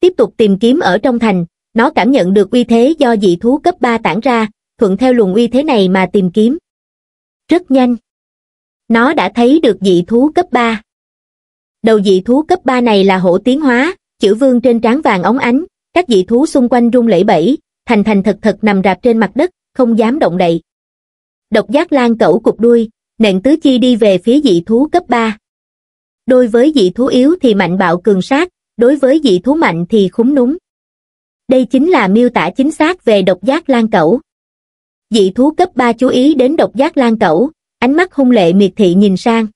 Tiếp tục tìm kiếm ở trong thành, nó cảm nhận được uy thế do dị thú cấp 3 tản ra, thuận theo luồng uy thế này mà tìm kiếm. Rất nhanh. Nó đã thấy được dị thú cấp 3. Đầu dị thú cấp 3 này là hổ tiến hóa, chữ vương trên trán vàng óng ánh, các dị thú xung quanh rung lẩy bẩy, thành thành thật thật nằm rạp trên mặt đất, không dám động đậy. Độc giác lan cẩu cục đuôi, nện tứ chi đi về phía dị thú cấp 3. Đối với dị thú yếu thì mạnh bạo cường sát, đối với dị thú mạnh thì khúng núng. Đây chính là miêu tả chính xác về độc giác lan cẩu. Dị thú cấp 3 chú ý đến độc giác lan cẩu, ánh mắt hung lệ miệt thị nhìn sang.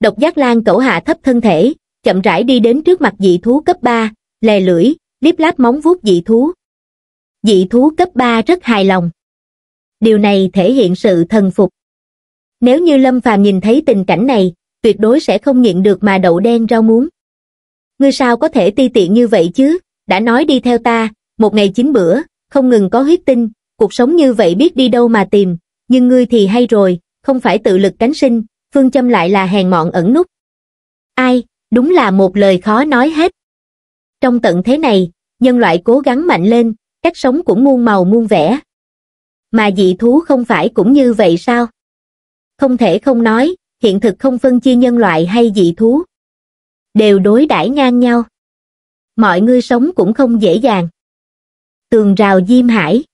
Độc giác lan cẩu hạ thấp thân thể, chậm rãi đi đến trước mặt dị thú cấp 3, lè lưỡi, liếp láp móng vuốt dị thú. Dị thú cấp 3 rất hài lòng. Điều này thể hiện sự thần phục. Nếu như Lâm Phàm nhìn thấy tình cảnh này, tuyệt đối sẽ không nhịn được mà đậu đen rau muống. Ngươi sao có thể ti tiện như vậy chứ, đã nói đi theo ta, một ngày chín bữa, không ngừng có huyết tinh, cuộc sống như vậy biết đi đâu mà tìm, nhưng ngươi thì hay rồi, không phải tự lực cánh sinh, phương châm lại là hèn mọn ẩn nút. Ai, đúng là một lời khó nói hết. Trong tận thế này, nhân loại cố gắng mạnh lên, cách sống cũng muôn màu muôn vẻ. Mà dị thú không phải cũng như vậy sao? Không thể không nói, hiện thực không phân chia nhân loại hay dị thú. Đều đối đãi ngang nhau. Mọi người sống cũng không dễ dàng. Tường rào Diêm Hải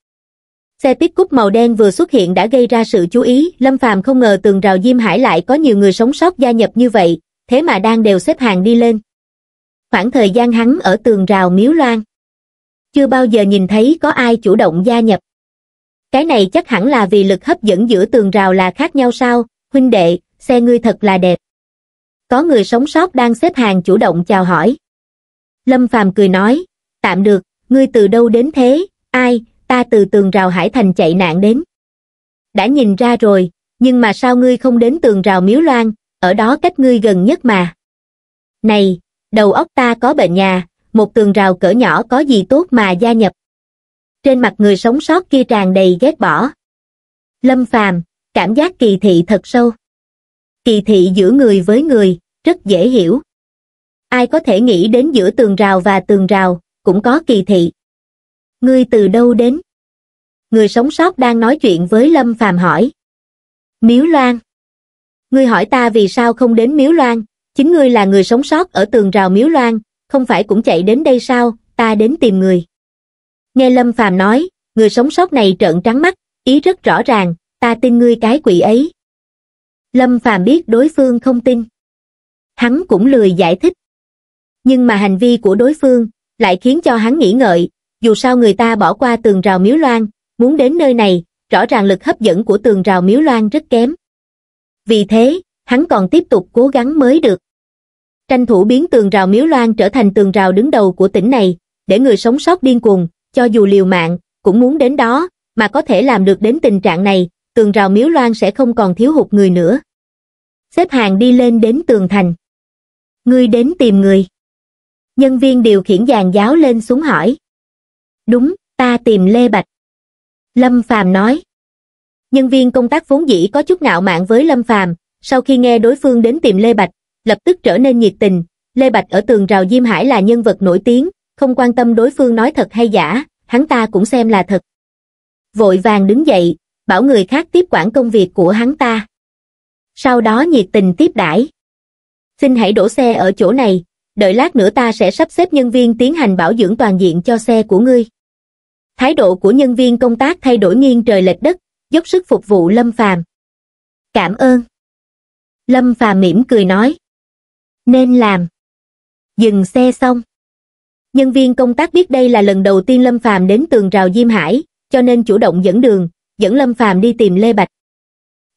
Xe pick cúp màu đen vừa xuất hiện đã gây ra sự chú ý, Lâm Phàm không ngờ tường rào Diêm Hải lại có nhiều người sống sót gia nhập như vậy, thế mà đang đều xếp hàng đi lên. Khoảng thời gian hắn ở tường rào Miếu Loan. Chưa bao giờ nhìn thấy có ai chủ động gia nhập. Cái này chắc hẳn là vì lực hấp dẫn giữa tường rào là khác nhau sao, huynh đệ, xe ngươi thật là đẹp. Có người sống sót đang xếp hàng chủ động chào hỏi. Lâm Phàm cười nói, tạm được, ngươi từ đâu đến thế, ai, ta từ tường rào Hải Thành chạy nạn đến. Đã nhìn ra rồi, nhưng mà sao ngươi không đến tường rào Miếu Loan, ở đó cách ngươi gần nhất mà. Này, đầu óc ta có bệnh nhà, một tường rào cỡ nhỏ có gì tốt mà gia nhập. Trên mặt người sống sót kia tràn đầy ghét bỏ. Lâm Phàm, cảm giác kỳ thị thật sâu. Kỳ thị giữa người với người, rất dễ hiểu. Ai có thể nghĩ đến giữa tường rào và tường rào, cũng có kỳ thị. Ngươi từ đâu đến? Người sống sót đang nói chuyện với Lâm Phàm hỏi. Miếu Loan. Ngươi hỏi ta vì sao không đến Miếu Loan, chính ngươi là người sống sót ở tường rào Miếu Loan, không phải cũng chạy đến đây sao, ta đến tìm người. Nghe Lâm Phàm nói, người sống sót này trợn trắng mắt, ý rất rõ ràng, ta tin ngươi cái quỷ ấy. Lâm Phàm biết đối phương không tin. Hắn cũng lười giải thích. Nhưng mà hành vi của đối phương lại khiến cho hắn nghĩ ngợi, dù sao người ta bỏ qua tường rào miếu loan, muốn đến nơi này, rõ ràng lực hấp dẫn của tường rào miếu loan rất kém. Vì thế, hắn còn tiếp tục cố gắng mới được. Tranh thủ biến tường rào miếu loan trở thành tường rào đứng đầu của tỉnh này, để người sống sót điên cuồng, cho dù liều mạng, cũng muốn đến đó, mà có thể làm được đến tình trạng này, tường rào miếu loan sẽ không còn thiếu hụt người nữa. Xếp hàng đi lên đến tường thành. Ngươi đến tìm người. Nhân viên điều khiển dàn giáo lên xuống hỏi. Đúng, ta tìm Lê Bạch. Lâm Phàm nói. Nhân viên công tác vốn dĩ có chút ngạo mạn với Lâm Phàm, sau khi nghe đối phương đến tìm Lê Bạch, lập tức trở nên nhiệt tình. Lê Bạch ở tường rào Diêm Hải là nhân vật nổi tiếng, không quan tâm đối phương nói thật hay giả, hắn ta cũng xem là thật. Vội vàng đứng dậy, bảo người khác tiếp quản công việc của hắn ta. Sau đó nhiệt tình tiếp đãi. Xin hãy đổ xe ở chỗ này, đợi lát nữa ta sẽ sắp xếp nhân viên tiến hành bảo dưỡng toàn diện cho xe của ngươi. Thái độ của nhân viên công tác thay đổi nghiêng trời lệch đất, dốc sức phục vụ Lâm Phàm. Cảm ơn. Lâm Phàm mỉm cười nói. Nên làm. Dừng xe xong. Nhân viên công tác biết đây là lần đầu tiên Lâm Phàm đến tường rào Diêm Hải, cho nên chủ động dẫn đường, dẫn Lâm Phàm đi tìm Lê Bạch.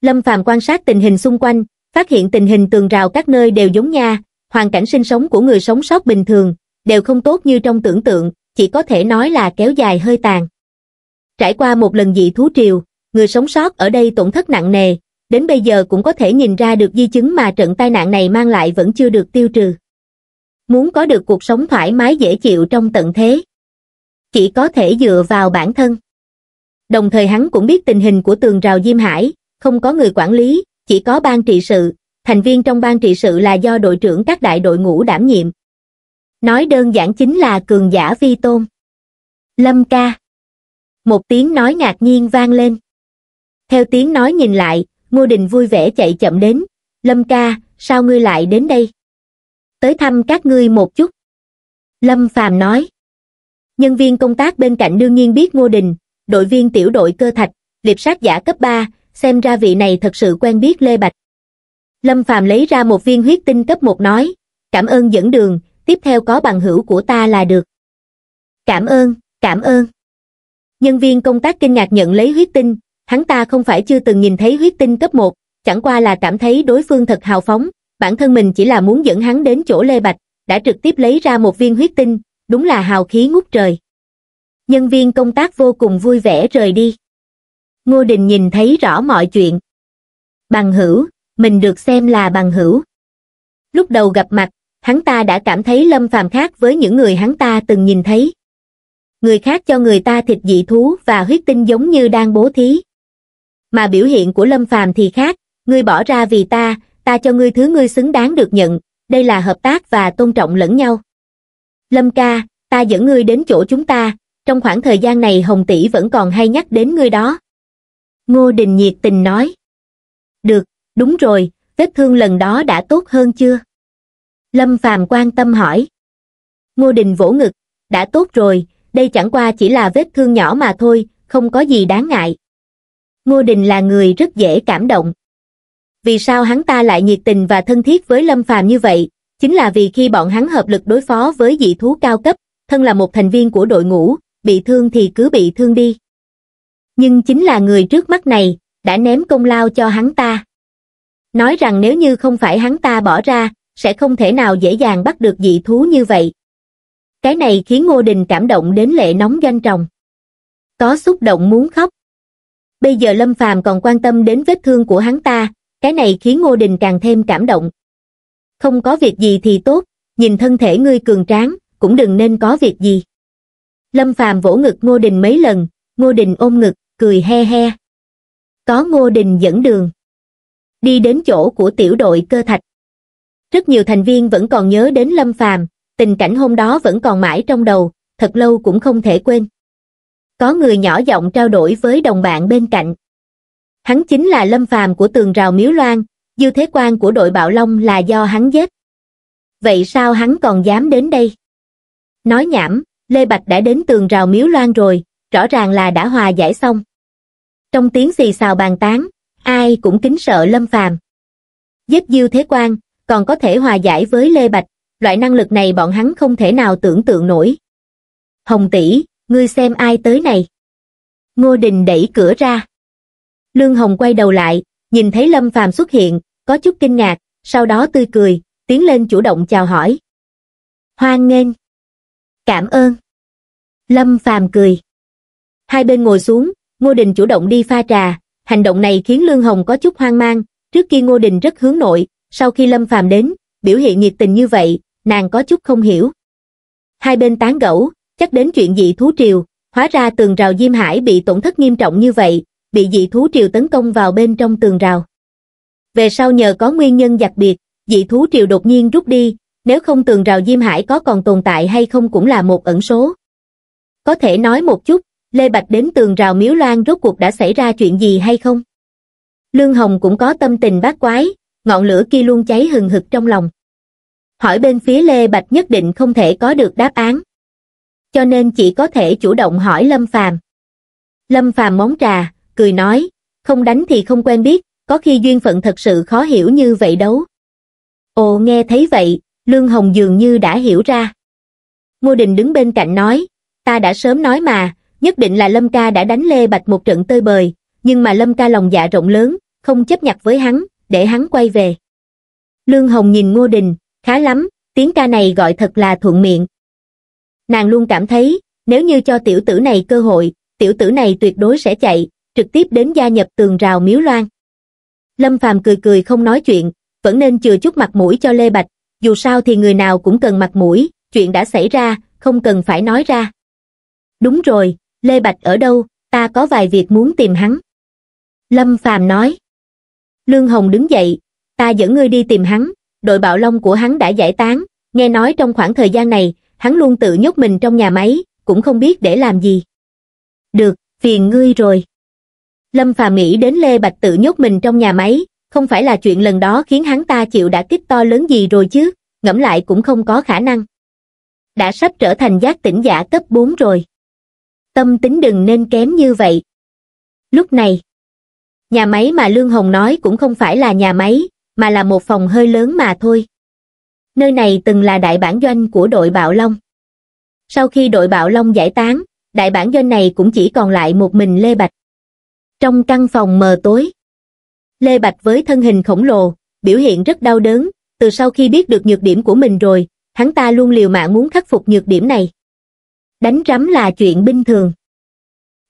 Lâm Phàm quan sát tình hình xung quanh, phát hiện tình hình tường rào các nơi đều giống nha, hoàn cảnh sinh sống của người sống sót bình thường, đều không tốt như trong tưởng tượng, chỉ có thể nói là kéo dài hơi tàn. Trải qua một lần dị thú triều, người sống sót ở đây tổn thất nặng nề, đến bây giờ cũng có thể nhìn ra được di chứng mà trận tai nạn này mang lại vẫn chưa được tiêu trừ. Muốn có được cuộc sống thoải mái dễ chịu trong tận thế, chỉ có thể dựa vào bản thân. Đồng thời hắn cũng biết tình hình của tường rào Diêm Hải, không có người quản lý, chỉ có ban trị sự, thành viên trong ban trị sự là do đội trưởng các đại đội ngũ đảm nhiệm. Nói đơn giản chính là cường giả vi tôn. Lâm ca. Một tiếng nói ngạc nhiên vang lên. Theo tiếng nói nhìn lại, Ngô Đình vui vẻ chạy chậm đến. Lâm ca, sao ngươi lại đến đây? Tới thăm các ngươi một chút. Lâm Phàm nói. Nhân viên công tác bên cạnh đương nhiên biết Ngô Đình, đội viên tiểu đội cơ thạch, liệp sát giả cấp 3, xem ra vị này thật sự quen biết Lê Bạch. Lâm Phàm lấy ra một viên huyết tinh cấp 1 nói, cảm ơn dẫn đường, tiếp theo có bằng hữu của ta là được. Cảm ơn, cảm ơn. Nhân viên công tác kinh ngạc nhận lấy huyết tinh, hắn ta không phải chưa từng nhìn thấy huyết tinh cấp 1, chẳng qua là cảm thấy đối phương thật hào phóng, bản thân mình chỉ là muốn dẫn hắn đến chỗ Lê Bạch, đã trực tiếp lấy ra một viên huyết tinh, đúng là hào khí ngút trời. Nhân viên công tác vô cùng vui vẻ rời đi. Ngô Đình nhìn thấy rõ mọi chuyện. Bằng hữu, mình được xem là bằng hữu. Lúc đầu gặp mặt, hắn ta đã cảm thấy Lâm Phàm khác với những người hắn ta từng nhìn thấy. Người khác cho người ta thịt dị thú và huyết tinh giống như đang bố thí. Mà biểu hiện của Lâm Phàm thì khác, ngươi bỏ ra vì ta, ta cho ngươi thứ ngươi xứng đáng được nhận, đây là hợp tác và tôn trọng lẫn nhau. Lâm ca, ta dẫn ngươi đến chỗ chúng ta, trong khoảng thời gian này Hồng Tỷ vẫn còn hay nhắc đến ngươi đó. Ngô Đình nhiệt tình nói. Được, đúng rồi, vết thương lần đó đã tốt hơn chưa? Lâm Phàm quan tâm hỏi. Ngô Đình vỗ ngực, đã tốt rồi, đây chẳng qua chỉ là vết thương nhỏ mà thôi, không có gì đáng ngại. Ngô Đình là người rất dễ cảm động. Vì sao hắn ta lại nhiệt tình và thân thiết với Lâm Phàm như vậy? Chính là vì khi bọn hắn hợp lực đối phó với dị thú cao cấp, thân là một thành viên của đội ngũ, bị thương thì cứ bị thương đi. Nhưng chính là người trước mắt này, đã ném công lao cho hắn ta. Nói rằng nếu như không phải hắn ta bỏ ra, sẽ không thể nào dễ dàng bắt được dị thú như vậy. Cái này khiến Ngô Đình cảm động đến lệ nóng doanh tròng. Có xúc động muốn khóc. Bây giờ Lâm Phàm còn quan tâm đến vết thương của hắn ta, cái này khiến Ngô Đình càng thêm cảm động. Không có việc gì thì tốt, nhìn thân thể ngươi cường tráng, cũng đừng nên có việc gì. Lâm Phàm vỗ ngực Ngô Đình mấy lần, Ngô Đình ôm ngực, cười he he. Có Ngô Đình dẫn đường. Đi đến chỗ của tiểu đội cơ thạch. Rất nhiều thành viên vẫn còn nhớ đến Lâm Phàm, tình cảnh hôm đó vẫn còn mãi trong đầu, thật lâu cũng không thể quên. Có người nhỏ giọng trao đổi với đồng bạn bên cạnh. Hắn chính là Lâm Phàm của tường rào Miếu Loan, dư thế quan của đội Bạo Long là do hắn giết. Vậy sao hắn còn dám đến đây? Nói nhảm, Lê Bạch đã đến tường rào Miếu Loan rồi, rõ ràng là đã hòa giải xong. Trong tiếng xì xào bàn tán, ai cũng kính sợ Lâm Phàm. Giết Diêu Thế Quan, còn có thể hòa giải với Lê Bạch, loại năng lực này bọn hắn không thể nào tưởng tượng nổi. Hồng tỷ, ngươi xem ai tới này. Ngô Đình đẩy cửa ra. Lương Hồng quay đầu lại, nhìn thấy Lâm Phàm xuất hiện, có chút kinh ngạc, sau đó tươi cười, tiến lên chủ động chào hỏi. Hoan nghênh. Cảm ơn. Lâm Phàm cười. Hai bên ngồi xuống, Ngô Đình chủ động đi pha trà, hành động này khiến Lương Hồng có chút hoang mang, trước kia Ngô Đình rất hướng nội, sau khi Lâm Phàm đến, biểu hiện nhiệt tình như vậy, nàng có chút không hiểu. Hai bên tán gẫu, chắc đến chuyện dị thú triều, hóa ra tường rào Diêm Hải bị tổn thất nghiêm trọng như vậy, bị dị thú triều tấn công vào bên trong tường rào. Về sau nhờ có nguyên nhân đặc biệt, dị thú triều đột nhiên rút đi, nếu không tường rào Diêm Hải có còn tồn tại hay không cũng là một ẩn số. Có thể nói một chút, Lê Bạch đến tường rào Miếu Loan rốt cuộc đã xảy ra chuyện gì hay không? Lương Hồng cũng có tâm tình bát quái, ngọn lửa kia luôn cháy hừng hực trong lòng. Hỏi bên phía Lê Bạch nhất định không thể có được đáp án. Cho nên chỉ có thể chủ động hỏi Lâm Phàm. Lâm Phàm móng trà, cười nói, không đánh thì không quen biết, có khi duyên phận thật sự khó hiểu như vậy đâu. Ồ nghe thấy vậy, Lương Hồng dường như đã hiểu ra. Ngô Đình đứng bên cạnh nói, ta đã sớm nói mà, nhất định là Lâm ca đã đánh Lê Bạch một trận tơi bời, nhưng mà Lâm ca lòng dạ rộng lớn, không chấp nhặt với hắn, để hắn quay về. Lương Hồng nhìn Ngô Đình, khá lắm, tiếng ca này gọi thật là thuận miệng. Nàng luôn cảm thấy, nếu như cho tiểu tử này cơ hội, tiểu tử này tuyệt đối sẽ chạy, trực tiếp đến gia nhập tường rào miếu loan. Lâm Phàm cười cười không nói chuyện, vẫn nên chừa chút mặt mũi cho Lê Bạch, dù sao thì người nào cũng cần mặt mũi, chuyện đã xảy ra, không cần phải nói ra. Đúng rồi, Lê Bạch ở đâu, ta có vài việc muốn tìm hắn. Lâm Phàm nói. Lương Hồng đứng dậy, ta dẫn ngươi đi tìm hắn, đội bạo long của hắn đã giải tán, nghe nói trong khoảng thời gian này, hắn luôn tự nhốt mình trong nhà máy, cũng không biết để làm gì. Được, phiền ngươi rồi. Lâm Phàm nghĩ đến Lê Bạch tự nhốt mình trong nhà máy, không phải là chuyện lần đó khiến hắn ta chịu đã kích to lớn gì rồi chứ, ngẫm lại cũng không có khả năng. Đã sắp trở thành giác tỉnh giả cấp 4 rồi. Tâm tính đừng nên kém như vậy. Lúc này, nhà máy mà Lương Hồng nói cũng không phải là nhà máy, mà là một phòng hơi lớn mà thôi. Nơi này từng là đại bản doanh của đội Bạo Long. Sau khi đội Bạo Long giải tán, đại bản doanh này cũng chỉ còn lại một mình Lê Bạch. Trong căn phòng mờ tối, Lê Bạch với thân hình khổng lồ, biểu hiện rất đau đớn, từ sau khi biết được nhược điểm của mình rồi, hắn ta luôn liều mạng muốn khắc phục nhược điểm này. Đánh rắm là chuyện bình thường.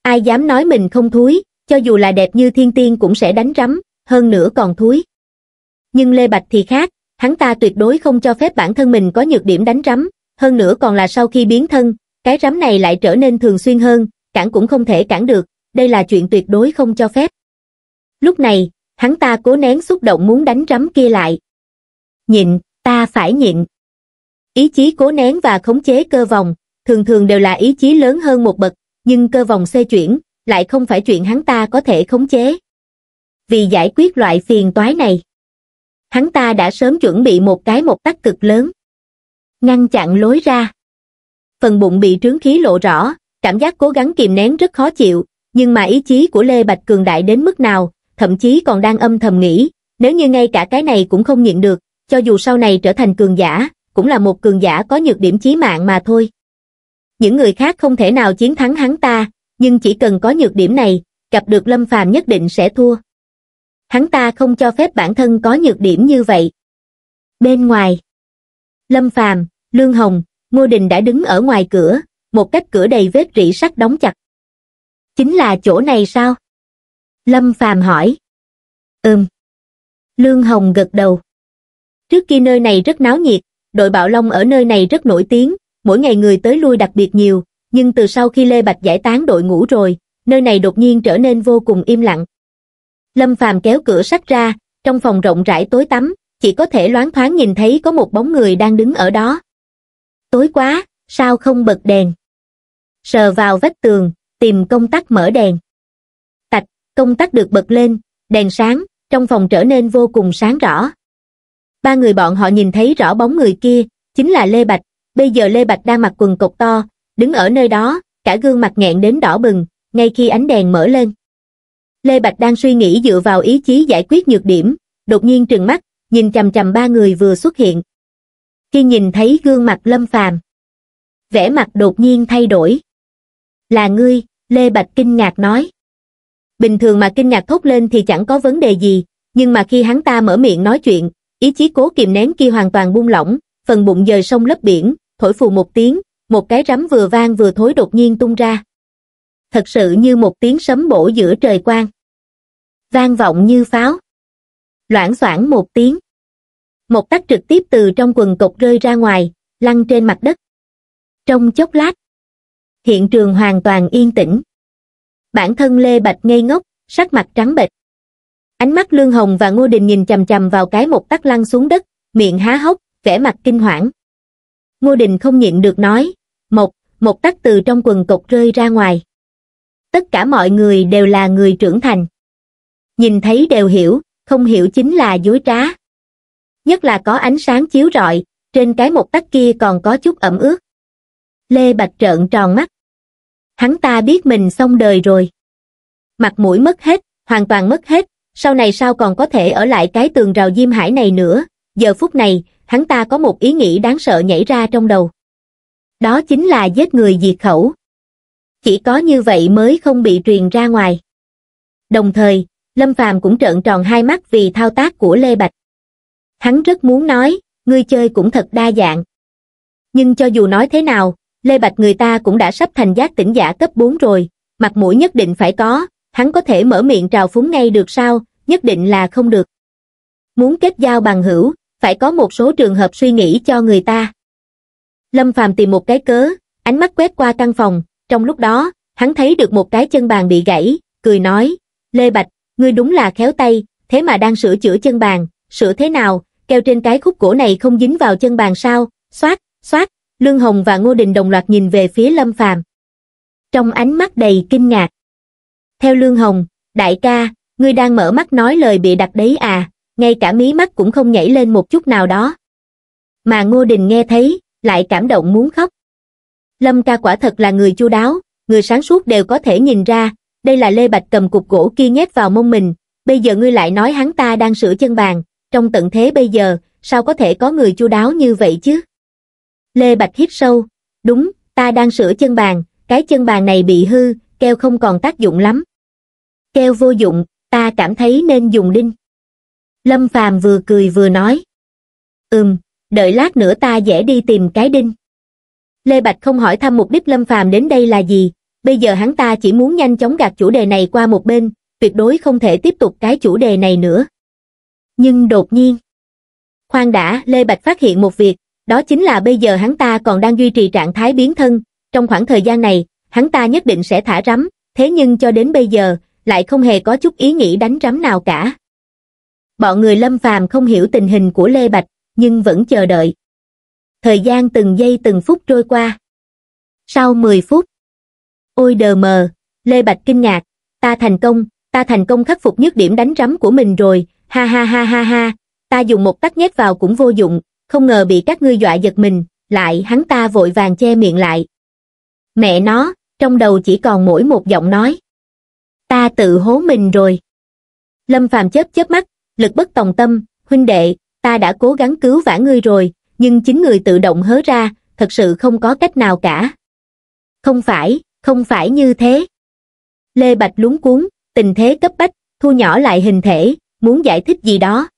Ai dám nói mình không thúi, cho dù là đẹp như thiên tiên cũng sẽ đánh rắm, hơn nữa còn thúi. Nhưng Lê Bạch thì khác, hắn ta tuyệt đối không cho phép bản thân mình có nhược điểm đánh rắm, hơn nữa còn là sau khi biến thân, cái rắm này lại trở nên thường xuyên hơn, cản cũng không thể cản được, đây là chuyện tuyệt đối không cho phép. Lúc này, hắn ta cố nén xúc động muốn đánh rắm kia lại. Nhịn, ta phải nhịn. Ý chí cố nén và khống chế cơ vòng, thường thường đều là ý chí lớn hơn một bậc, nhưng cơ vòng xoay chuyển, lại không phải chuyện hắn ta có thể khống chế. Vì giải quyết loại phiền toái này, hắn ta đã sớm chuẩn bị một cái một tắc cực lớn. Ngăn chặn lối ra. Phần bụng bị trướng khí lộ rõ, cảm giác cố gắng kìm nén rất khó chịu, nhưng mà ý chí của Lê Bạch cường đại đến mức nào, thậm chí còn đang âm thầm nghĩ, nếu như ngay cả cái này cũng không nhịn được, cho dù sau này trở thành cường giả, cũng là một cường giả có nhược điểm chí mạng mà thôi. Những người khác không thể nào chiến thắng hắn ta, nhưng chỉ cần có nhược điểm này, gặp được Lâm Phàm nhất định sẽ thua. Hắn ta không cho phép bản thân có nhược điểm như vậy. Bên ngoài, Lâm Phàm, Lương Hồng, Ngô Đình đã đứng ở ngoài cửa, một cách cửa đầy vết rỉ sắt đóng chặt. Chính là chỗ này sao? Lâm Phàm hỏi. Ừm. Lương Hồng gật đầu. Trước kia nơi này rất náo nhiệt, đội bạo long ở nơi này rất nổi tiếng, mỗi ngày người tới lui đặc biệt nhiều, nhưng từ sau khi Lê Bạch giải tán đội ngũ rồi, nơi này đột nhiên trở nên vô cùng im lặng. Lâm Phàm kéo cửa sắt ra, trong phòng rộng rãi tối tắm, chỉ có thể loáng thoáng nhìn thấy có một bóng người đang đứng ở đó. Tối quá, sao không bật đèn? Sờ vào vách tường, tìm công tắc mở đèn. Tạch, công tắc được bật lên, đèn sáng, trong phòng trở nên vô cùng sáng rõ. Ba người bọn họ nhìn thấy rõ bóng người kia, chính là Lê Bạch, bây giờ Lê Bạch đang mặc quần cộc to, đứng ở nơi đó, cả gương mặt nghẹn đến đỏ bừng, ngay khi ánh đèn mở lên. Lê Bạch đang suy nghĩ dựa vào ý chí giải quyết nhược điểm, đột nhiên trừng mắt, nhìn chầm chầm ba người vừa xuất hiện. Khi nhìn thấy gương mặt Lâm Phàm, vẻ mặt đột nhiên thay đổi. Là ngươi, Lê Bạch kinh ngạc nói. Bình thường mà kinh ngạc thốt lên thì chẳng có vấn đề gì, nhưng mà khi hắn ta mở miệng nói chuyện, ý chí cố kìm nén kia hoàn toàn buông lỏng, phần bụng dời sông lấp biển, thổi phù một tiếng, một cái rắm vừa vang vừa thối đột nhiên tung ra. Thật sự như một tiếng sấm bổ giữa trời quang. Vang vọng như pháo. Loảng xoảng một tiếng. Một tắc trực tiếp từ trong quần cục rơi ra ngoài, lăn trên mặt đất. Trong chốc lát, hiện trường hoàn toàn yên tĩnh. Bản thân Lê Bạch ngây ngốc, sắc mặt trắng bệch. Ánh mắt Lương Hồng và Ngô Đình nhìn chầm chầm vào cái một tắc lăn xuống đất, miệng há hốc, vẻ mặt kinh hoảng. Ngô Đình không nhịn được nói, một, một tắc từ trong quần cục rơi ra ngoài. Tất cả mọi người đều là người trưởng thành. Nhìn thấy đều hiểu, không hiểu chính là dối trá. Nhất là có ánh sáng chiếu rọi, trên cái một tắc kia còn có chút ẩm ướt. Lê Bạch trợn tròn mắt. Hắn ta biết mình xong đời rồi. Mặt mũi mất hết, hoàn toàn mất hết, sau này sao còn có thể ở lại cái tường rào diêm hải này nữa, giờ phút này, hắn ta có một ý nghĩ đáng sợ nhảy ra trong đầu. Đó chính là giết người diệt khẩu. Chỉ có như vậy mới không bị truyền ra ngoài. Đồng thời, Lâm Phàm cũng trợn tròn hai mắt vì thao tác của Lê Bạch. Hắn rất muốn nói, ngươi chơi cũng thật đa dạng. Nhưng cho dù nói thế nào, Lê Bạch người ta cũng đã sắp thành giác tỉnh giả cấp 4 rồi, mặt mũi nhất định phải có, hắn có thể mở miệng trào phúng ngay được sao, nhất định là không được. Muốn kết giao bằng hữu, phải có một số trường hợp suy nghĩ cho người ta. Lâm Phàm tìm một cái cớ, ánh mắt quét qua căn phòng, trong lúc đó, hắn thấy được một cái chân bàn bị gãy, cười nói, Lê Bạch, ngươi đúng là khéo tay, thế mà đang sửa chữa chân bàn, sửa thế nào, keo trên cái khúc cổ này không dính vào chân bàn sao, xoát, xoát, Lương Hồng và Ngô Đình đồng loạt nhìn về phía Lâm Phàm. Trong ánh mắt đầy kinh ngạc. Theo Lương Hồng, đại ca, ngươi đang mở mắt nói lời bị đặt đấy à, ngay cả mí mắt cũng không nhảy lên một chút nào đó. Mà Ngô Đình nghe thấy, lại cảm động muốn khóc. Lâm ca quả thật là người chu đáo, người sáng suốt đều có thể nhìn ra, đây là Lê Bạch cầm cục gỗ kia nhét vào mông mình, bây giờ ngươi lại nói hắn ta đang sửa chân bàn, trong tận thế bây giờ, sao có thể có người chu đáo như vậy chứ? Lê Bạch hít sâu, đúng, ta đang sửa chân bàn, cái chân bàn này bị hư, keo không còn tác dụng lắm. Keo vô dụng, ta cảm thấy nên dùng đinh. Lâm Phàm vừa cười vừa nói. Ừm, đợi lát nữa ta dễ đi tìm cái đinh. Lê Bạch không hỏi thăm mục đích Lâm Phàm đến đây là gì, bây giờ hắn ta chỉ muốn nhanh chóng gạt chủ đề này qua một bên, tuyệt đối không thể tiếp tục cái chủ đề này nữa. Nhưng đột nhiên, khoan đã, Lê Bạch phát hiện một việc, đó chính là bây giờ hắn ta còn đang duy trì trạng thái biến thân, trong khoảng thời gian này, hắn ta nhất định sẽ thả rắm, thế nhưng cho đến bây giờ, lại không hề có chút ý nghĩ đánh rắm nào cả. Bọn người lâm phàm không hiểu tình hình của Lê Bạch, nhưng vẫn chờ đợi. Thời gian từng giây từng phút trôi qua. Sau 10 phút, ôi đờ mờ, Lê Bạch kinh ngạc, ta thành công, ta thành công khắc phục nhất điểm đánh rắm của mình rồi, ha ha ha ha ha, ta dùng một tắc nhét vào cũng vô dụng, không ngờ bị các ngươi dọa giật mình, lại hắn ta vội vàng che miệng lại. Mẹ nó, trong đầu chỉ còn mỗi một giọng nói. Ta tự hố mình rồi. Lâm Phàm chớp chớp mắt, lực bất tòng tâm, huynh đệ, ta đã cố gắng cứu vãn ngươi rồi, nhưng chính người tự động hớ ra, thật sự không có cách nào cả. Không phải, không phải như thế. Lê Bạch lúng cuốn, tình thế cấp bách, thu nhỏ lại hình thể, muốn giải thích gì đó.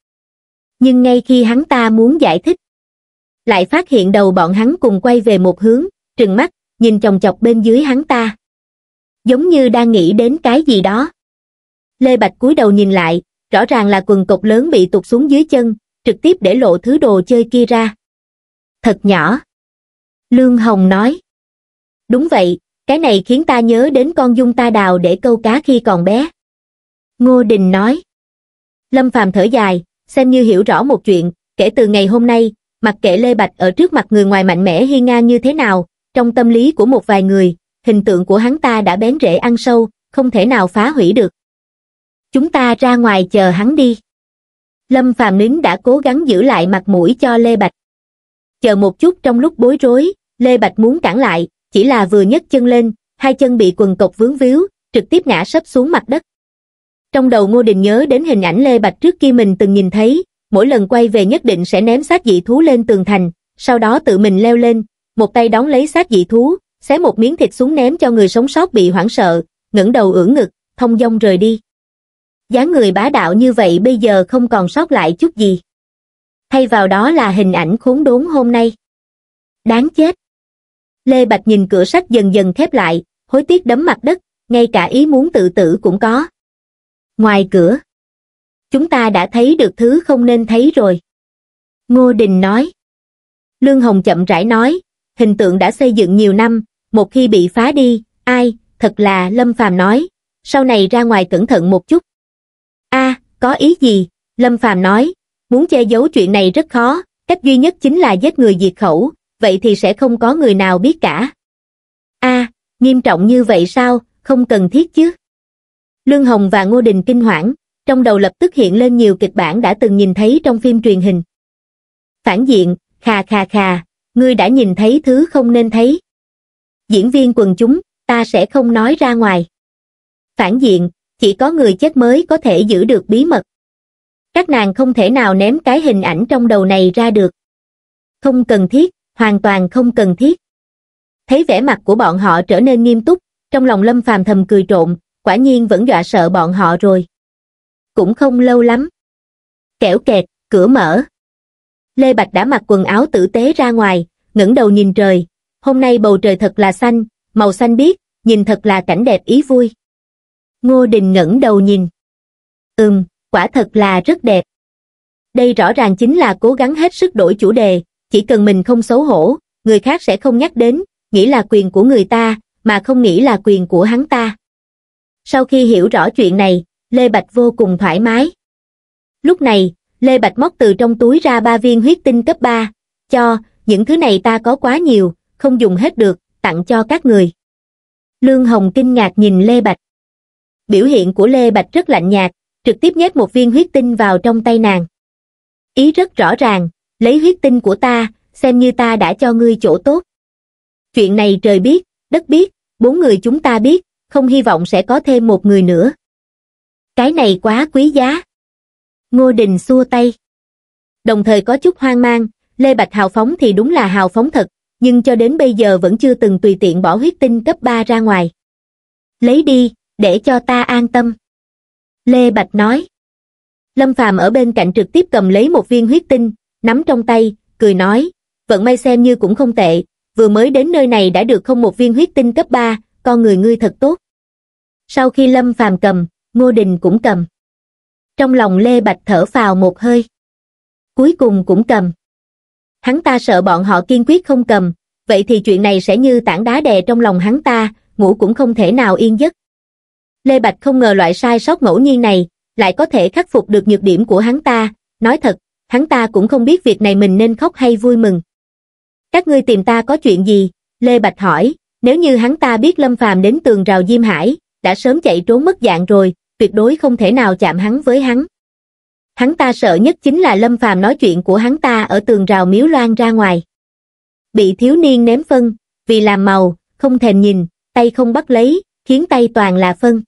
Nhưng ngay khi hắn ta muốn giải thích, lại phát hiện đầu bọn hắn cùng quay về một hướng, trừng mắt, nhìn chồng chọc bên dưới hắn ta. Giống như đang nghĩ đến cái gì đó. Lê Bạch cúi đầu nhìn lại, rõ ràng là quần cộc lớn bị tụt xuống dưới chân, trực tiếp để lộ thứ đồ chơi kia ra. Thật nhỏ. Lương Hồng nói. Đúng vậy, cái này khiến ta nhớ đến con dung ta đào để câu cá khi còn bé. Ngô Đình nói. Lâm Phàm thở dài, xem như hiểu rõ một chuyện, kể từ ngày hôm nay, mặc kệ Lê Bạch ở trước mặt người ngoài mạnh mẽ hiên ngang như thế nào, trong tâm lý của một vài người, hình tượng của hắn ta đã bén rễ ăn sâu, không thể nào phá hủy được. Chúng ta ra ngoài chờ hắn đi. Lâm Phàm Nín đã cố gắng giữ lại mặt mũi cho Lê Bạch. Chờ một chút trong lúc bối rối, Lê Bạch muốn cản lại, chỉ là vừa nhấc chân lên, hai chân bị quần cộc vướng víu, trực tiếp ngã sấp xuống mặt đất. Trong đầu Ngô Đình nhớ đến hình ảnh Lê Bạch trước kia mình từng nhìn thấy, mỗi lần quay về nhất định sẽ ném xác dị thú lên tường thành, sau đó tự mình leo lên, một tay đón lấy xác dị thú, xé một miếng thịt xuống ném cho người sống sót bị hoảng sợ, ngẩng đầu ưỡn ngực, thông dong rời đi. dáng người bá đạo như vậy bây giờ không còn sót lại chút gì. Thay vào đó là hình ảnh khốn đốn hôm nay. Đáng chết. Lê Bạch nhìn cửa sắt dần dần khép lại, hối tiếc đấm mặt đất, ngay cả ý muốn tự tử cũng có. Ngoài cửa, chúng ta đã thấy được thứ không nên thấy rồi. Ngô Đình nói. Lương Hồng chậm rãi nói, hình tượng đã xây dựng nhiều năm, một khi bị phá đi, ai, thật là Lâm Phàm nói, sau này ra ngoài cẩn thận một chút. a có ý gì? Lâm Phàm nói, muốn che giấu chuyện này rất khó, cách duy nhất chính là giết người diệt khẩu, vậy thì sẽ không có người nào biết cả. a nghiêm trọng như vậy sao, không cần thiết chứ. Lương Hồng và Ngô Đình kinh hoảng, trong đầu lập tức hiện lên nhiều kịch bản đã từng nhìn thấy trong phim truyền hình. Phản diện, khà khà khà, ngươi đã nhìn thấy thứ không nên thấy. Diễn viên quần chúng, ta sẽ không nói ra ngoài. Phản diện, chỉ có người chết mới có thể giữ được bí mật. Các nàng không thể nào ném cái hình ảnh trong đầu này ra được. Không cần thiết, hoàn toàn không cần thiết. Thấy vẻ mặt của bọn họ trở nên nghiêm túc, trong lòng Lâm Phàm thầm cười trộn, quả nhiên vẫn dọa sợ bọn họ rồi. Cũng không lâu lắm. Kẻo kẹt, cửa mở. Lê Bạch đã mặc quần áo tử tế ra ngoài, ngẩng đầu nhìn trời. Hôm nay bầu trời thật là xanh, màu xanh biếc, nhìn thật là cảnh đẹp ý vui. Ngô Đình ngẩng đầu nhìn. Ừm, quả thật là rất đẹp. Đây rõ ràng chính là cố gắng hết sức đổi chủ đề, chỉ cần mình không xấu hổ, người khác sẽ không nhắc đến, nghĩ là quyền của người ta, mà không nghĩ là quyền của hắn ta. Sau khi hiểu rõ chuyện này, Lê Bạch vô cùng thoải mái. Lúc này, Lê Bạch móc từ trong túi ra ba viên huyết tinh cấp 3, cho, những thứ này ta có quá nhiều, không dùng hết được, tặng cho các người. Lương Hồng kinh ngạc nhìn Lê Bạch. Biểu hiện của Lê Bạch rất lạnh nhạt, trực tiếp nhét một viên huyết tinh vào trong tay nàng. Ý rất rõ ràng, lấy huyết tinh của ta, xem như ta đã cho ngươi chỗ tốt. Chuyện này trời biết, đất biết, bốn người chúng ta biết, không hy vọng sẽ có thêm một người nữa. Cái này quá quý giá. Ngô Đình xua tay. Đồng thời có chút hoang mang, Lê Bạch hào phóng thì đúng là hào phóng thật, nhưng cho đến bây giờ vẫn chưa từng tùy tiện bỏ huyết tinh cấp 3 ra ngoài. Lấy đi, để cho ta an tâm. Lê Bạch nói. Lâm Phàm ở bên cạnh trực tiếp cầm lấy một viên huyết tinh, nắm trong tay, cười nói, vận may xem như cũng không tệ, vừa mới đến nơi này đã được không một viên huyết tinh cấp 3, con người ngươi thật tốt. Sau khi Lâm Phàm cầm, Ngô Đình cũng cầm. Trong lòng Lê Bạch thở phào một hơi. Cuối cùng cũng cầm. Hắn ta sợ bọn họ kiên quyết không cầm, vậy thì chuyện này sẽ như tảng đá đè trong lòng hắn ta, ngủ cũng không thể nào yên giấc. Lê Bạch không ngờ loại sai sót ngẫu nhiên này, lại có thể khắc phục được nhược điểm của hắn ta, nói thật, hắn ta cũng không biết việc này mình nên khóc hay vui mừng. Các ngươi tìm ta có chuyện gì? Lê Bạch hỏi, nếu như hắn ta biết Lâm Phàm đến tường rào Diêm Hải, đã sớm chạy trốn mất dạng rồi, tuyệt đối không thể nào chạm hắn với hắn. Hắn ta sợ nhất chính là Lâm Phàm nói chuyện của hắn ta ở tường rào miếu loan ra ngoài. Bị thiếu niên ném phân, vì làm màu, không thèm nhìn, tay không bắt lấy, khiến tay toàn là phân.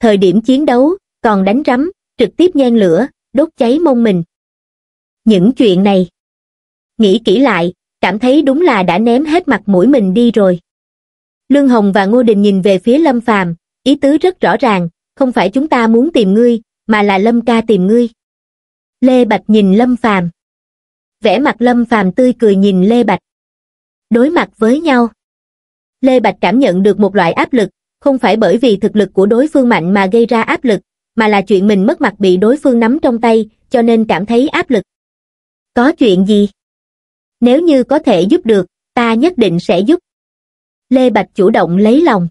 Thời điểm chiến đấu, còn đánh rắm, trực tiếp nhen lửa, đốt cháy mông mình. Những chuyện này, nghĩ kỹ lại, cảm thấy đúng là đã ném hết mặt mũi mình đi rồi. Lương Hồng và Ngô Đình nhìn về phía Lâm Phàm, ý tứ rất rõ ràng, không phải chúng ta muốn tìm ngươi, mà là Lâm ca tìm ngươi. Lê Bạch nhìn Lâm Phàm. Vẻ mặt Lâm Phàm tươi cười nhìn Lê Bạch. Đối mặt với nhau. Lê Bạch cảm nhận được một loại áp lực, không phải bởi vì thực lực của đối phương mạnh mà gây ra áp lực, mà là chuyện mình mất mặt bị đối phương nắm trong tay, cho nên cảm thấy áp lực. Có chuyện gì? Nếu như có thể giúp được, ta nhất định sẽ giúp. Lê Bạch chủ động lấy lòng.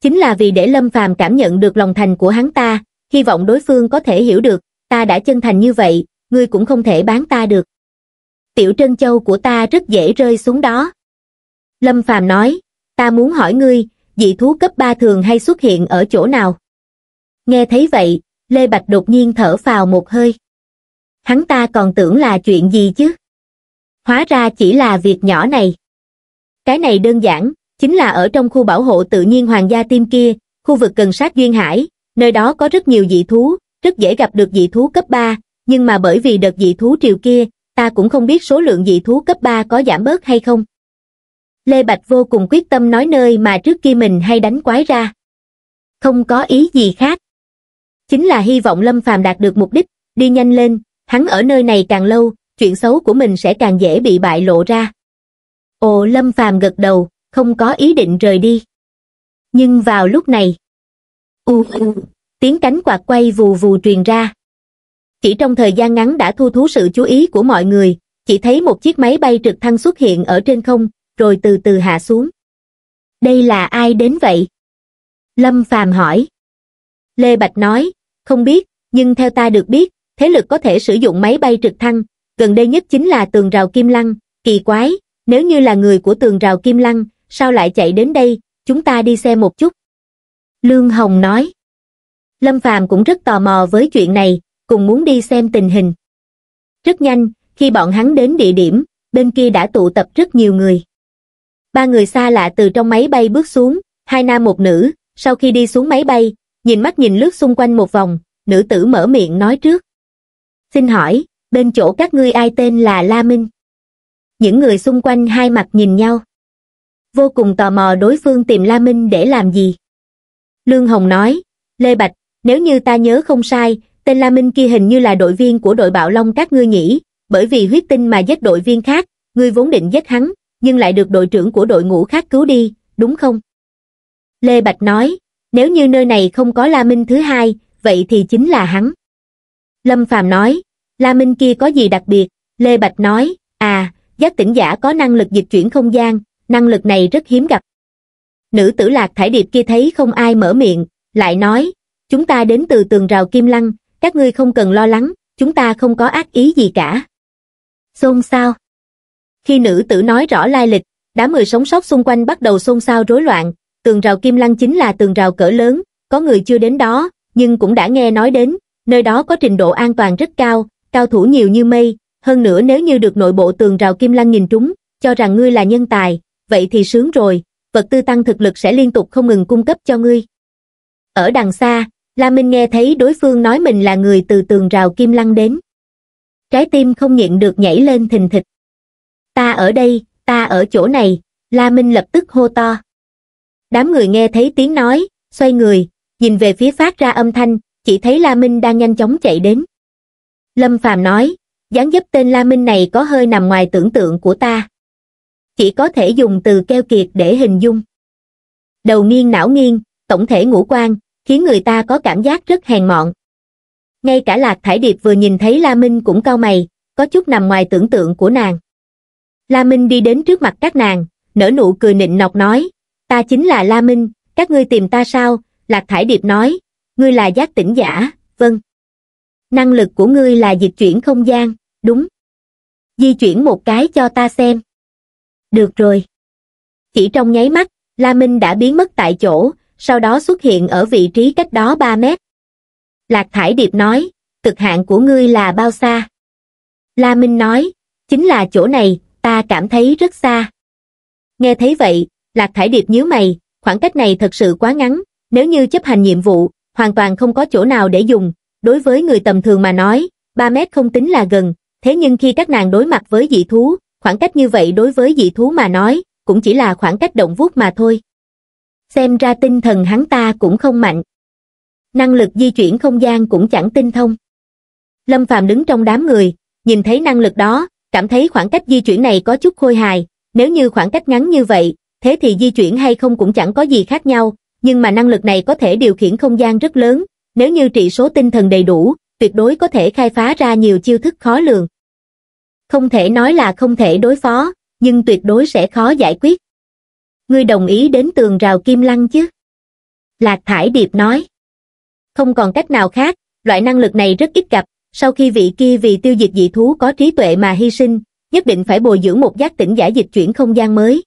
Chính là vì để Lâm Phàm cảm nhận được lòng thành của hắn ta, hy vọng đối phương có thể hiểu được, ta đã chân thành như vậy, ngươi cũng không thể bán ta được. Tiểu Trân Châu của ta rất dễ rơi xuống đó. Lâm Phàm nói, ta muốn hỏi ngươi, dị thú cấp 3 thường hay xuất hiện ở chỗ nào? Nghe thấy vậy, Lê Bạch đột nhiên thở phào một hơi. Hắn ta còn tưởng là chuyện gì chứ? Hóa ra chỉ là việc nhỏ này. Cái này đơn giản, chính là ở trong khu bảo hộ tự nhiên hoàng gia tim kia, khu vực gần sát Duyên Hải, nơi đó có rất nhiều dị thú, rất dễ gặp được dị thú cấp 3, nhưng mà bởi vì đợt dị thú triều kia, ta cũng không biết số lượng dị thú cấp 3 có giảm bớt hay không. Lê Bạch vô cùng quyết tâm nói nơi mà trước kia mình hay đánh quái ra. Không có ý gì khác. Chính là hy vọng Lâm Phàm đạt được mục đích, đi nhanh lên, hắn ở nơi này càng lâu, chuyện xấu của mình sẽ càng dễ bị bại lộ ra. Ồ Lâm Phàm gật đầu, không có ý định rời đi. Nhưng vào lúc này, u u, tiếng cánh quạt quay vù vù truyền ra. Chỉ trong thời gian ngắn đã thu thú sự chú ý của mọi người, chỉ thấy một chiếc máy bay trực thăng xuất hiện ở trên không, rồi từ từ hạ xuống. Đây là ai đến vậy? Lâm Phàm hỏi. Lê Bạch nói, không biết, nhưng theo ta được biết, thế lực có thể sử dụng máy bay trực thăng, gần đây nhất chính là tường rào Kim Lăng, kỳ quái, nếu như là người của tường rào Kim Lăng, sao lại chạy đến đây, chúng ta đi xem một chút. Lương Hồng nói. Lâm Phàm cũng rất tò mò với chuyện này, cùng muốn đi xem tình hình. Rất nhanh, khi bọn hắn đến địa điểm, bên kia đã tụ tập rất nhiều người. Ba người xa lạ từ trong máy bay bước xuống, hai nam một nữ, sau khi đi xuống máy bay, nhìn mắt nhìn lướt xung quanh một vòng, nữ tử mở miệng nói trước. Xin hỏi, bên chỗ các ngươi ai tên là La Minh? Những người xung quanh hai mặt nhìn nhau. Vô cùng tò mò đối phương tìm La Minh để làm gì. Lương Hồng nói, Lê Bạch, nếu như ta nhớ không sai, tên La Minh kia hình như là đội viên của đội Bạo Long các ngươi nhỉ, bởi vì huyết tinh mà giết đội viên khác, ngươi vốn định giết hắn, nhưng lại được đội trưởng của đội ngũ khác cứu đi, đúng không? Lê Bạch nói, nếu như nơi này không có La Minh thứ hai, vậy thì chính là hắn. Lâm Phàm nói, La Minh kia có gì đặc biệt? Lê Bạch nói, à, giác tỉnh giả có năng lực dịch chuyển không gian, năng lực này rất hiếm gặp. Nữ tử lạc thải điệp kia thấy không ai mở miệng, lại nói, chúng ta đến từ tường rào Kim Lăng, các ngươi không cần lo lắng, chúng ta không có ác ý gì cả. Xôn xao. Khi nữ tử nói rõ lai lịch, đám người sống sót xung quanh bắt đầu xôn xao rối loạn, tường rào Kim Lăng chính là tường rào cỡ lớn, có người chưa đến đó, nhưng cũng đã nghe nói đến, nơi đó có trình độ an toàn rất cao, cao thủ nhiều như mây, hơn nữa nếu như được nội bộ tường rào Kim Lăng nhìn trúng, cho rằng ngươi là nhân tài, vậy thì sướng rồi, vật tư tăng thực lực sẽ liên tục không ngừng cung cấp cho ngươi. Ở đằng xa, La Minh nghe thấy đối phương nói mình là người từ tường rào Kim Lăng đến. Trái tim không nhịn được nhảy lên thình thịch. Ta ở đây, ta ở chỗ này, La Minh lập tức hô to. Đám người nghe thấy tiếng nói, xoay người, nhìn về phía phát ra âm thanh, chỉ thấy La Minh đang nhanh chóng chạy đến. Lâm Phàm nói, dáng dấp tên La Minh này có hơi nằm ngoài tưởng tượng của ta. Chỉ có thể dùng từ keo kiệt để hình dung. Đầu nghiêng não nghiêng, tổng thể ngũ quan, khiến người ta có cảm giác rất hèn mọn. Ngay cả Lạc Thải Điệp vừa nhìn thấy La Minh cũng cau mày, có chút nằm ngoài tưởng tượng của nàng. La Minh đi đến trước mặt các nàng, nở nụ cười nịnh nọc nói, ta chính là La Minh, các ngươi tìm ta sao? Lạc Thải Điệp nói, ngươi là giác tỉnh giả, vâng. Năng lực của ngươi là dịch chuyển không gian, đúng. Di chuyển một cái cho ta xem. Được rồi. Chỉ trong nháy mắt, La Minh đã biến mất tại chỗ, sau đó xuất hiện ở vị trí cách đó 3 mét. Lạc Thải Điệp nói, cực hạn của ngươi là bao xa? La Minh nói, chính là chỗ này, ta cảm thấy rất xa. Nghe thấy vậy, Lạc Thải Điệp nhíu mày, khoảng cách này thật sự quá ngắn, nếu như chấp hành nhiệm vụ, hoàn toàn không có chỗ nào để dùng, đối với người tầm thường mà nói, 3 mét không tính là gần, thế nhưng khi các nàng đối mặt với dị thú, khoảng cách như vậy đối với dị thú mà nói, cũng chỉ là khoảng cách động vuốt mà thôi. Xem ra tinh thần hắn ta cũng không mạnh. Năng lực di chuyển không gian cũng chẳng tinh thông. Lâm Phàm đứng trong đám người, nhìn thấy năng lực đó, cảm thấy khoảng cách di chuyển này có chút khôi hài, nếu như khoảng cách ngắn như vậy, thế thì di chuyển hay không cũng chẳng có gì khác nhau, nhưng mà năng lực này có thể điều khiển không gian rất lớn, nếu như trị số tinh thần đầy đủ, tuyệt đối có thể khai phá ra nhiều chiêu thức khó lường. Không thể nói là không thể đối phó, nhưng tuyệt đối sẽ khó giải quyết. Ngươi đồng ý đến tường rào kim lăng chứ? Lạc Thải Điệp nói. Không còn cách nào khác, loại năng lực này rất ít gặp, sau khi vị kia vì tiêu diệt dị thú có trí tuệ mà hy sinh, nhất định phải bồi dưỡng một giác tỉnh giả dịch chuyển không gian mới.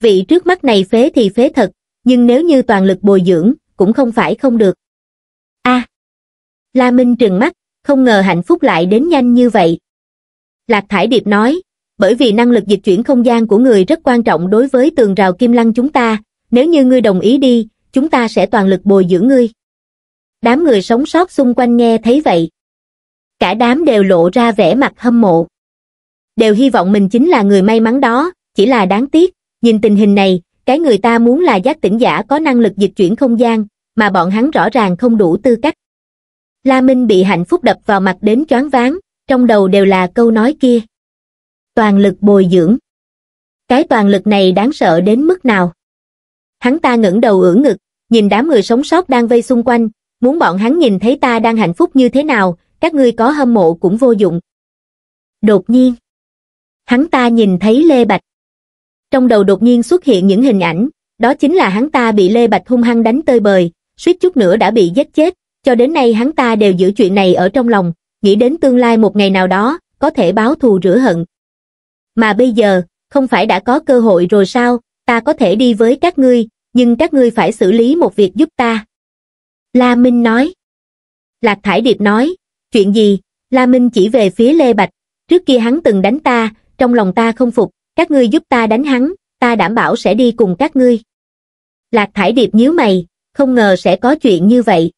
Vị trước mắt này phế thì phế thật, nhưng nếu như toàn lực bồi dưỡng, cũng không phải không được. a La Minh trừng mắt, không ngờ hạnh phúc lại đến nhanh như vậy. Lạc Thải Điệp nói, bởi vì năng lực dịch chuyển không gian của người rất quan trọng đối với tường rào kim lăng chúng ta, nếu như ngươi đồng ý đi, chúng ta sẽ toàn lực bồi dưỡng ngươi. Đám người sống sót xung quanh nghe thấy vậy. Cả đám đều lộ ra vẻ mặt hâm mộ. Đều hy vọng mình chính là người may mắn đó, chỉ là đáng tiếc, nhìn tình hình này, cái người ta muốn là giác tỉnh giả có năng lực dịch chuyển không gian, mà bọn hắn rõ ràng không đủ tư cách. La Minh bị hạnh phúc đập vào mặt đến choáng váng, trong đầu đều là câu nói kia. Toàn lực bồi dưỡng. Cái toàn lực này đáng sợ đến mức nào? Hắn ta ngẩng đầu ưỡn ngực, nhìn đám người sống sót đang vây xung quanh, muốn bọn hắn nhìn thấy ta đang hạnh phúc như thế nào, các ngươi có hâm mộ cũng vô dụng. Đột nhiên, hắn ta nhìn thấy Lê Bạch. Trong đầu đột nhiên xuất hiện những hình ảnh, đó chính là hắn ta bị Lê Bạch hung hăng đánh tơi bời, suýt chút nữa đã bị giết chết, cho đến nay hắn ta đều giữ chuyện này ở trong lòng, nghĩ đến tương lai một ngày nào đó, có thể báo thù rửa hận. Mà bây giờ, không phải đã có cơ hội rồi sao, ta có thể đi với các ngươi, nhưng các ngươi phải xử lý một việc giúp ta. La Minh nói. Lạc Thải Điệp nói, chuyện gì? La Minh chỉ về phía Lê Bạch, trước kia hắn từng đánh ta, trong lòng ta không phục, các ngươi giúp ta đánh hắn, ta đảm bảo sẽ đi cùng các ngươi. Lạc Thải Điệp nhíu mày, không ngờ sẽ có chuyện như vậy.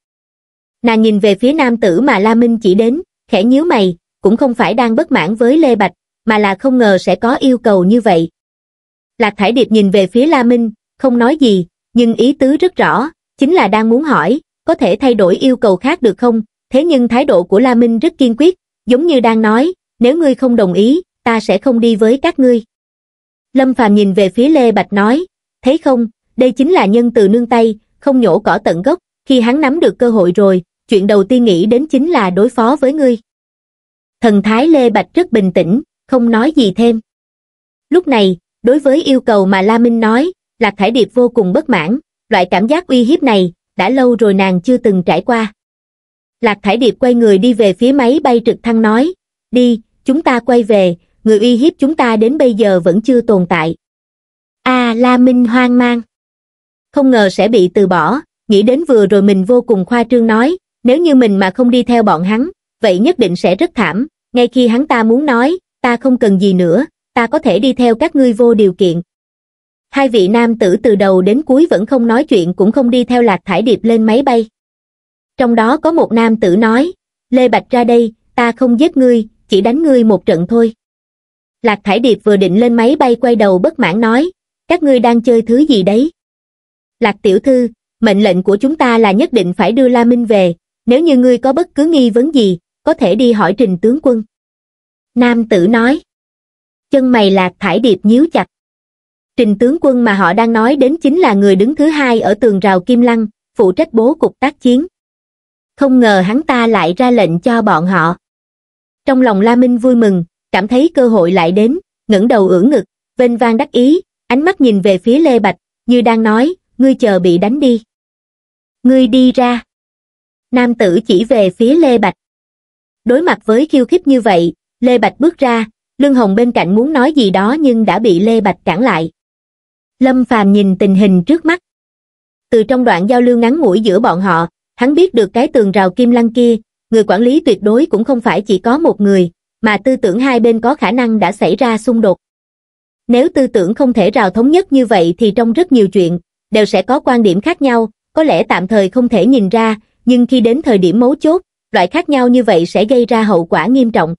Nàng nhìn về phía nam tử mà La Minh chỉ đến, khẽ nhíu mày, cũng không phải đang bất mãn với Lê Bạch, mà là không ngờ sẽ có yêu cầu như vậy. Lạc Thải Điệp nhìn về phía La Minh, không nói gì, nhưng ý tứ rất rõ, chính là đang muốn hỏi, có thể thay đổi yêu cầu khác được không, thế nhưng thái độ của La Minh rất kiên quyết, giống như đang nói, nếu ngươi không đồng ý, ta sẽ không đi với các ngươi. Lâm Phàm nhìn về phía Lê Bạch nói, thấy không, đây chính là nhân từ nương tay, không nhổ cỏ tận gốc, khi hắn nắm được cơ hội rồi, chuyện đầu tiên nghĩ đến chính là đối phó với ngươi. Thần thái Lê Bạch rất bình tĩnh, không nói gì thêm. Lúc này, đối với yêu cầu mà La Minh nói, Lạc Thải Điệp vô cùng bất mãn, loại cảm giác uy hiếp này, đã lâu rồi nàng chưa từng trải qua. Lạc Thải Điệp quay người đi về phía máy bay trực thăng nói, đi, chúng ta quay về, người uy hiếp chúng ta đến bây giờ vẫn chưa tồn tại. A La Minh hoang mang. Không ngờ sẽ bị từ bỏ, nghĩ đến vừa rồi mình vô cùng khoa trương nói, nếu như mình mà không đi theo bọn hắn, vậy nhất định sẽ rất thảm, ngay khi hắn ta muốn nói, ta không cần gì nữa, ta có thể đi theo các ngươi vô điều kiện. Hai vị nam tử từ đầu đến cuối vẫn không nói chuyện cũng không đi theo lạc thải điệp lên máy bay. Trong đó có một nam tử nói, Lê Bạch ra đây, ta không giết ngươi, chỉ đánh ngươi một trận thôi. Lạc Thải Điệp vừa định lên máy bay quay đầu bất mãn nói, các ngươi đang chơi thứ gì đấy? Lạc Tiểu Thư, mệnh lệnh của chúng ta là nhất định phải đưa La Minh về, nếu như ngươi có bất cứ nghi vấn gì, có thể đi hỏi trình tướng quân. Nam tử nói. Chân mày Lạc Thải Điệp nhíu chặt. Trình tướng quân mà họ đang nói đến chính là người đứng thứ hai ở tường rào Kim Lăng, phụ trách bố cục tác chiến. Không ngờ hắn ta lại ra lệnh cho bọn họ. Trong lòng La Minh vui mừng, cảm thấy cơ hội lại đến, ngẩng đầu ưỡn ngực, vênh vang đắc ý, ánh mắt nhìn về phía Lê Bạch, như đang nói, ngươi chờ bị đánh đi. Ngươi đi ra. Nam tử chỉ về phía Lê Bạch. Đối mặt với khiêu khích như vậy, Lê Bạch bước ra, Lương Hồng bên cạnh muốn nói gì đó nhưng đã bị Lê Bạch cản lại. Lâm Phàm nhìn tình hình trước mắt. Từ trong đoạn giao lưu ngắn ngủi giữa bọn họ, hắn biết được cái tường rào kim lăng kia, người quản lý tuyệt đối cũng không phải chỉ có một người, mà tư tưởng hai bên có khả năng đã xảy ra xung đột. Nếu tư tưởng không thể rào thống nhất như vậy thì trong rất nhiều chuyện, đều sẽ có quan điểm khác nhau, có lẽ tạm thời không thể nhìn ra, nhưng khi đến thời điểm mấu chốt, loại khác nhau như vậy sẽ gây ra hậu quả nghiêm trọng.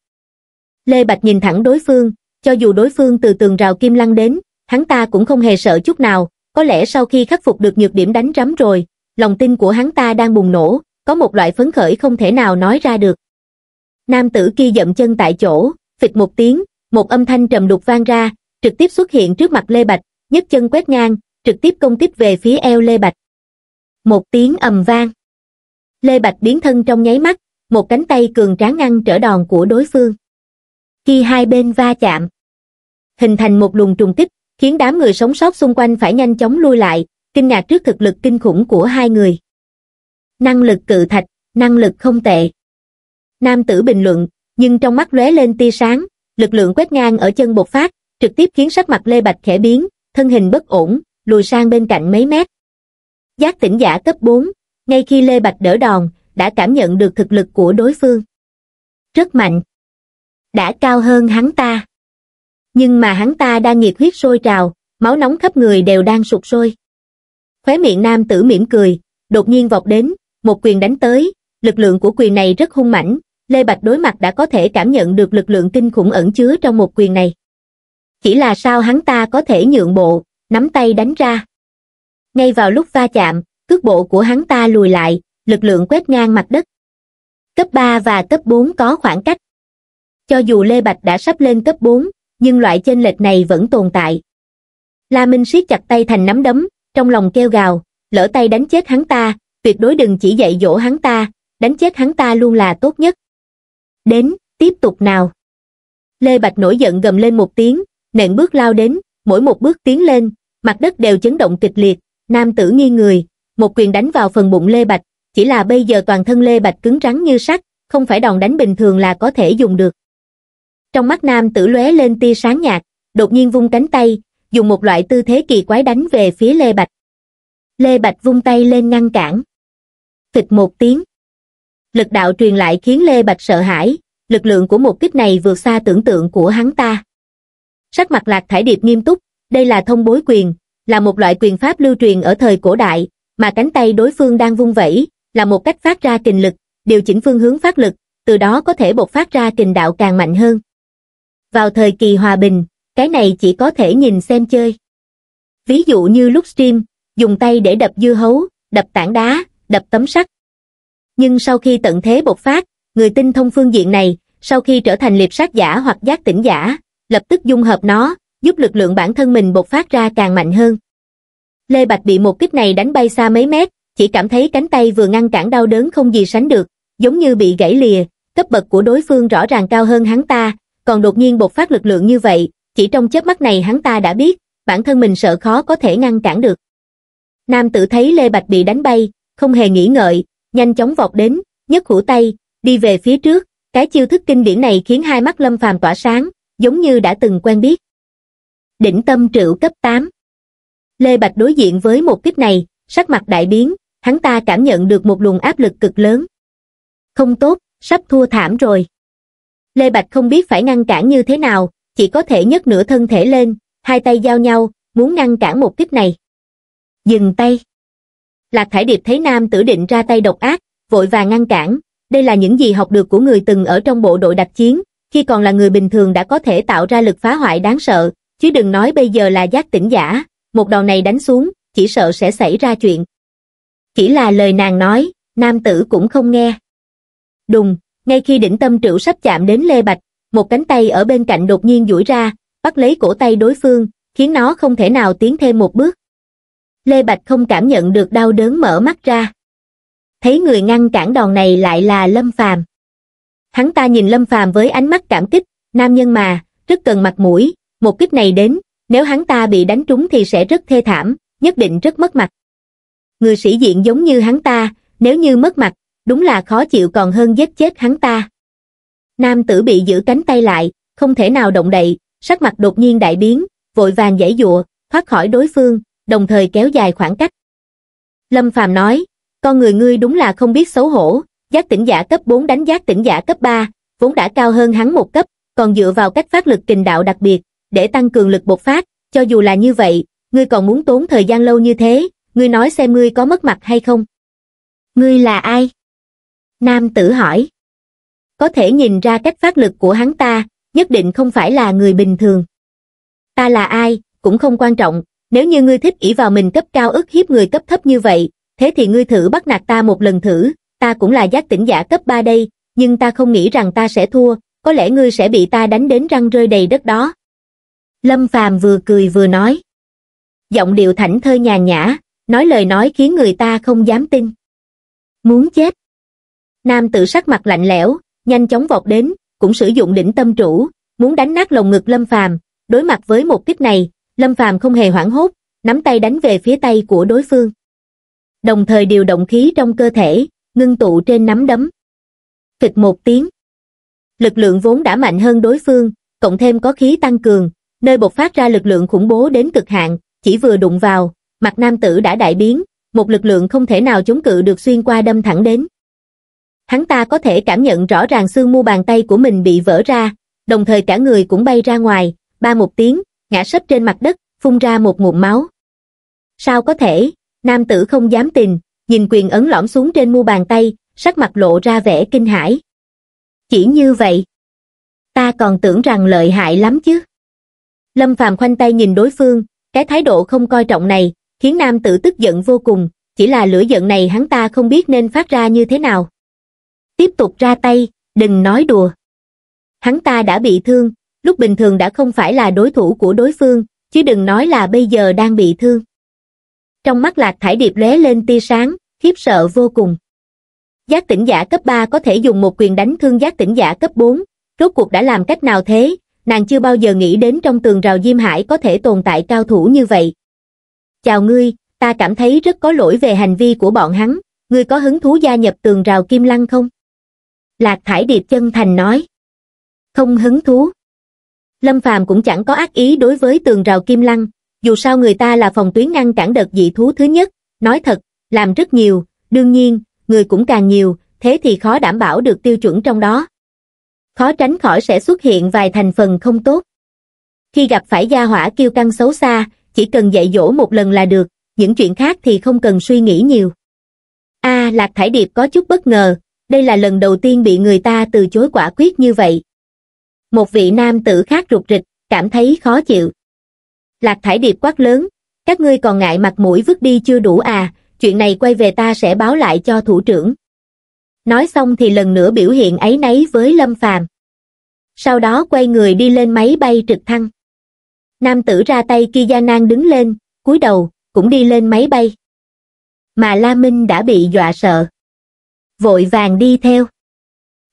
Lê Bạch nhìn thẳng đối phương, cho dù đối phương từ tường rào kim lăng đến, hắn ta cũng không hề sợ chút nào, có lẽ sau khi khắc phục được nhược điểm đánh rắm rồi, lòng tin của hắn ta đang bùng nổ, có một loại phấn khởi không thể nào nói ra được. Nam tử kia dậm chân tại chỗ, phịch một tiếng, một âm thanh trầm đục vang ra, trực tiếp xuất hiện trước mặt Lê Bạch, nhấc chân quét ngang, trực tiếp công kích về phía eo Lê Bạch. Một tiếng ầm vang. Lê Bạch biến thân trong nháy mắt, một cánh tay cường tráng ngăn trở đòn của đối phương. Khi hai bên va chạm, hình thành một luồng trùng kích, khiến đám người sống sót xung quanh phải nhanh chóng lui lại, kinh ngạc trước thực lực kinh khủng của hai người. Năng lực cự thạch, năng lực không tệ. Nam tử bình luận, nhưng trong mắt lóe lên tia sáng, lực lượng quét ngang ở chân bột phát, trực tiếp khiến sắc mặt Lê Bạch khẽ biến, thân hình bất ổn, lùi sang bên cạnh mấy mét. Giác tỉnh giả cấp 4, ngay khi Lê Bạch đỡ đòn, đã cảm nhận được thực lực của đối phương. Rất mạnh. Đã cao hơn hắn ta. Nhưng mà hắn ta đang nhiệt huyết sôi trào, máu nóng khắp người đều đang sụt sôi. Khóe miệng nam tử mỉm cười, đột nhiên vọt đến, một quyền đánh tới, lực lượng của quyền này rất hung mãnh, Lê Bạch đối mặt đã có thể cảm nhận được lực lượng kinh khủng ẩn chứa trong một quyền này. Chỉ là sao hắn ta có thể nhượng bộ, nắm tay đánh ra. Ngay vào lúc va chạm, cước bộ của hắn ta lùi lại, lực lượng quét ngang mặt đất. Cấp 3 và cấp 4 có khoảng cách. Cho dù Lê Bạch đã sắp lên cấp 4, nhưng loại chênh lệch này vẫn tồn tại. La Minh siết chặt tay thành nắm đấm, trong lòng kêu gào, lỡ tay đánh chết hắn ta, tuyệt đối đừng chỉ dạy dỗ hắn ta, đánh chết hắn ta luôn là tốt nhất. Đến, tiếp tục nào. Lê Bạch nổi giận gầm lên một tiếng, nện bước lao đến, mỗi một bước tiến lên, mặt đất đều chấn động kịch liệt, nam tử nghi người, một quyền đánh vào phần bụng Lê Bạch, chỉ là bây giờ toàn thân Lê Bạch cứng rắn như sắt, không phải đòn đánh bình thường là có thể dùng được. Trong mắt nam tử lóe lên tia sáng nhạt, đột nhiên vung cánh tay, dùng một loại tư thế kỳ quái đánh về phía Lê Bạch. Lê Bạch vung tay lên ngăn cản. Phịch một tiếng. Lực đạo truyền lại khiến Lê Bạch sợ hãi, lực lượng của một kích này vượt xa tưởng tượng của hắn ta. Sắc mặt lạc thải điệp nghiêm túc, đây là thông bối quyền, là một loại quyền pháp lưu truyền ở thời cổ đại, mà cánh tay đối phương đang vung vẩy, là một cách phát ra kình lực, điều chỉnh phương hướng phát lực, từ đó có thể bộc phát ra kình đạo càng mạnh hơn. Vào thời kỳ hòa bình, cái này chỉ có thể nhìn xem chơi. Ví dụ như lúc stream, dùng tay để đập dưa hấu, đập tảng đá, đập tấm sắt. Nhưng sau khi tận thế bộc phát, người tinh thông phương diện này, sau khi trở thành liệp sát giả hoặc giác tỉnh giả, lập tức dung hợp nó, giúp lực lượng bản thân mình bộc phát ra càng mạnh hơn. Lê Bạch bị một kích này đánh bay xa mấy mét, chỉ cảm thấy cánh tay vừa ngăn cản đau đớn không gì sánh được, giống như bị gãy lìa, cấp bậc của đối phương rõ ràng cao hơn hắn ta, còn đột nhiên bộc phát lực lượng như vậy, chỉ trong chớp mắt này hắn ta đã biết, bản thân mình sợ khó có thể ngăn cản được. Nam tử thấy Lê Bạch bị đánh bay, không hề nghĩ ngợi, nhanh chóng vọt đến, nhấc hủ tay, đi về phía trước, cái chiêu thức kinh điển này khiến hai mắt Lâm Phàm tỏa sáng, giống như đã từng quen biết. Đỉnh tâm trựu cấp 8 Lê Bạch đối diện với một kích này, sắc mặt đại biến, hắn ta cảm nhận được một luồng áp lực cực lớn. Không tốt, sắp thua thảm rồi. Lê Bạch không biết phải ngăn cản như thế nào, chỉ có thể nhấc nửa thân thể lên, hai tay giao nhau, muốn ngăn cản một kích này. Dừng tay. Lạc Thải Điệp thấy nam tử định ra tay độc ác, vội vàng ngăn cản, đây là những gì học được của người từng ở trong bộ đội đặc chiến, khi còn là người bình thường đã có thể tạo ra lực phá hoại đáng sợ, chứ đừng nói bây giờ là giác tỉnh giả, một đòn này đánh xuống, chỉ sợ sẽ xảy ra chuyện. Chỉ là lời nàng nói, nam tử cũng không nghe. Đùng, ngay khi đỉnh tâm trữ sắp chạm đến Lê Bạch, một cánh tay ở bên cạnh đột nhiên duỗi ra, bắt lấy cổ tay đối phương, khiến nó không thể nào tiến thêm một bước. Lê Bạch không cảm nhận được đau đớn mở mắt ra. Thấy người ngăn cản đòn này lại là Lâm Phàm. Hắn ta nhìn Lâm Phàm với ánh mắt cảm kích, nam nhân mà, rất cần mặt mũi, một kích này đến, nếu hắn ta bị đánh trúng thì sẽ rất thê thảm, nhất định rất mất mặt. Người sĩ diện giống như hắn ta, nếu như mất mặt, đúng là khó chịu còn hơn giết chết hắn ta. Nam tử bị giữ cánh tay lại, không thể nào động đậy, sắc mặt đột nhiên đại biến, vội vàng giãy dụa, thoát khỏi đối phương, đồng thời kéo dài khoảng cách. Lâm Phàm nói, con người ngươi đúng là không biết xấu hổ, giác tỉnh giả cấp 4 đánh giác tỉnh giả cấp 3, vốn đã cao hơn hắn một cấp, còn dựa vào cách phát lực kình đạo đặc biệt, để tăng cường lực bộc phát, cho dù là như vậy, ngươi còn muốn tốn thời gian lâu như thế, ngươi nói xem ngươi có mất mặt hay không? Ngươi là ai? Nam tử hỏi. Có thể nhìn ra cách phát lực của hắn ta, nhất định không phải là người bình thường. Ta là ai, cũng không quan trọng, nếu như ngươi thích ỷ vào mình cấp cao ức hiếp người cấp thấp như vậy, thế thì ngươi thử bắt nạt ta một lần thử, ta cũng là giác tỉnh giả cấp 3 đây, nhưng ta không nghĩ rằng ta sẽ thua, có lẽ ngươi sẽ bị ta đánh đến răng rơi đầy đất đó. Lâm Phàm vừa cười vừa nói. Giọng điệu thảnh thơi nhàn nhã, nói lời nói khiến người ta không dám tin. Muốn chết. Nam tử sắc mặt lạnh lẽo, nhanh chóng vọt đến, cũng sử dụng đỉnh tâm trụ, muốn đánh nát lồng ngực Lâm Phàm. Đối mặt với một kích này, Lâm Phàm không hề hoảng hốt, nắm tay đánh về phía tay của đối phương. Đồng thời điều động khí trong cơ thể, ngưng tụ trên nắm đấm. Kịch một tiếng. Lực lượng vốn đã mạnh hơn đối phương, cộng thêm có khí tăng cường, nơi bộc phát ra lực lượng khủng bố đến cực hạn, chỉ vừa đụng vào, mặt nam tử đã đại biến, một lực lượng không thể nào chống cự được xuyên qua đâm thẳng đến. Hắn ta có thể cảm nhận rõ ràng xương mu bàn tay của mình bị vỡ ra, đồng thời cả người cũng bay ra ngoài, ba một tiếng, ngã sấp trên mặt đất, phun ra một ngụm máu. Sao có thể, nam tử không dám tình, nhìn quyền ấn lõm xuống trên mu bàn tay, sắc mặt lộ ra vẻ kinh hãi. Chỉ như vậy, ta còn tưởng rằng lợi hại lắm chứ. Lâm Phàm khoanh tay nhìn đối phương, cái thái độ không coi trọng này, khiến nam tử tức giận vô cùng, chỉ là lửa giận này hắn ta không biết nên phát ra như thế nào. Tiếp tục ra tay, đừng nói đùa. Hắn ta đã bị thương, lúc bình thường đã không phải là đối thủ của đối phương, chứ đừng nói là bây giờ đang bị thương. Trong mắt lạc thải điệp lóe lên tia sáng, khiếp sợ vô cùng. Giác tỉnh giả cấp 3 có thể dùng một quyền đánh thương giác tỉnh giả cấp 4, rốt cuộc đã làm cách nào thế, nàng chưa bao giờ nghĩ đến trong tường rào Diêm Hải có thể tồn tại cao thủ như vậy. Chào ngươi, ta cảm thấy rất có lỗi về hành vi của bọn hắn, ngươi có hứng thú gia nhập tường rào Kim Lăng không? Lạc Thải Điệp chân thành nói. Không hứng thú. Lâm Phàm cũng chẳng có ác ý đối với tường rào Kim Lăng, dù sao người ta là phòng tuyến ngăn cản đợt dị thú thứ nhất, nói thật, làm rất nhiều, đương nhiên, người cũng càng nhiều, thế thì khó đảm bảo được tiêu chuẩn trong đó khó tránh khỏi sẽ xuất hiện vài thành phần không tốt. Khi gặp phải gia hỏa kiêu căng xấu xa, chỉ cần dạy dỗ một lần là được, những chuyện khác thì không cần suy nghĩ nhiều. A Lạc Thải Điệp có chút bất ngờ, đây là lần đầu tiên bị người ta từ chối quả quyết như vậy. Một vị nam tử khác rụt rịch, cảm thấy khó chịu. Lạc Thải Điệp quát lớn, các ngươi còn ngại mặt mũi vứt đi chưa đủ à, chuyện này quay về ta sẽ báo lại cho thủ trưởng. Nói xong thì lần nữa biểu hiện ấy nấy với Lâm Phàm. sau đó quay người đi lên máy bay trực thăng. Nam tử ra tay kia Gia Nan đứng lên, cúi đầu, cũng đi lên máy bay. Mà La Minh đã bị dọa sợ. Vội vàng đi theo.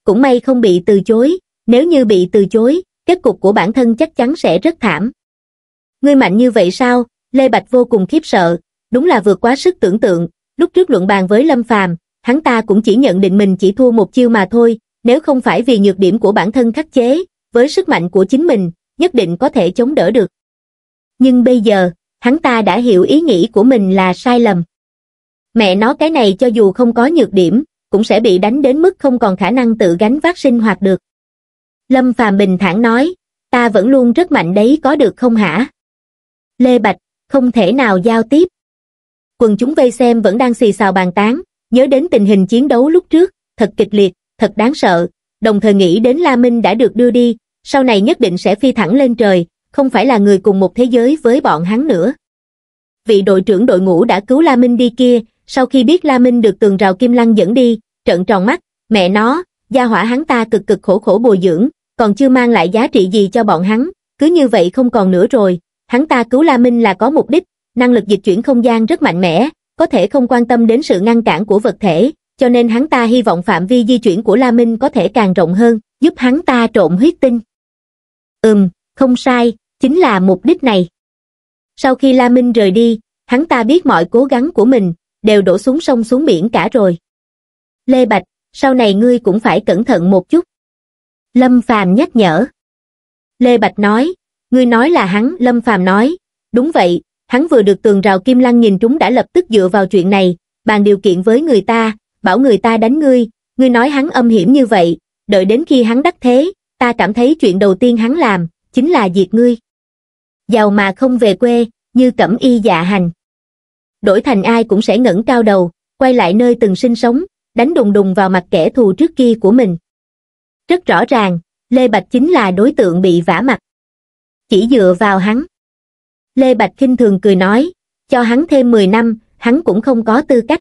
Cũng may không bị từ chối, nếu như bị từ chối, kết cục của bản thân chắc chắn sẽ rất thảm. Ngươi mạnh như vậy sao? Lê Bạch vô cùng khiếp sợ, đúng là vượt quá sức tưởng tượng, lúc trước luận bàn với Lâm Phàm, hắn ta cũng chỉ nhận định mình chỉ thua một chiêu mà thôi, nếu không phải vì nhược điểm của bản thân khắc chế, với sức mạnh của chính mình, nhất định có thể chống đỡ được. Nhưng bây giờ, hắn ta đã hiểu ý nghĩ của mình là sai lầm. Mẹ nó cái này cho dù không có nhược điểm, cũng sẽ bị đánh đến mức không còn khả năng tự gánh vác sinh hoạt được. Lâm Phàm bình thản nói, ta vẫn luôn rất mạnh đấy có được không hả? Lê Bạch, không thể nào giao tiếp. Quần chúng vây xem vẫn đang xì xào bàn tán, nhớ đến tình hình chiến đấu lúc trước, thật kịch liệt, thật đáng sợ, đồng thời nghĩ đến La Minh đã được đưa đi, sau này nhất định sẽ phi thẳng lên trời, không phải là người cùng một thế giới với bọn hắn nữa. Vị đội trưởng đội ngũ đã cứu La Minh đi kia, sau khi biết La Minh được tường rào kim lăng dẫn đi, trợn tròn mắt, mẹ nó, gia hỏa hắn ta cực cực khổ khổ bồi dưỡng, còn chưa mang lại giá trị gì cho bọn hắn, cứ như vậy không còn nữa rồi, hắn ta cứu La Minh là có mục đích, năng lực dịch chuyển không gian rất mạnh mẽ, có thể không quan tâm đến sự ngăn cản của vật thể, cho nên hắn ta hy vọng phạm vi di chuyển của La Minh có thể càng rộng hơn, giúp hắn ta trộn huyết tinh. Ừm, không sai, chính là mục đích này. Sau khi La Minh rời đi, hắn ta biết mọi cố gắng của mình, đều đổ xuống sông xuống biển cả rồi. Lê Bạch, sau này ngươi cũng phải cẩn thận một chút. Lâm Phàm nhắc nhở. Lê Bạch nói, ngươi nói là hắn, Lâm Phàm nói, đúng vậy, hắn vừa được tường rào kim lăng nhìn trúng đã lập tức dựa vào chuyện này, bàn điều kiện với người ta, bảo người ta đánh ngươi, ngươi nói hắn âm hiểm như vậy, đợi đến khi hắn đắc thế, ta cảm thấy chuyện đầu tiên hắn làm, chính là diệt ngươi. Giàu mà không về quê, như cẩm y dạ hành. Đổi thành ai cũng sẽ ngẩng cao đầu, quay lại nơi từng sinh sống, đánh đùng đùng vào mặt kẻ thù trước kia của mình. Rất rõ ràng, Lê Bạch chính là đối tượng bị vả mặt. Chỉ dựa vào hắn. Lê Bạch khinh thường cười nói, cho hắn thêm 10 năm, hắn cũng không có tư cách.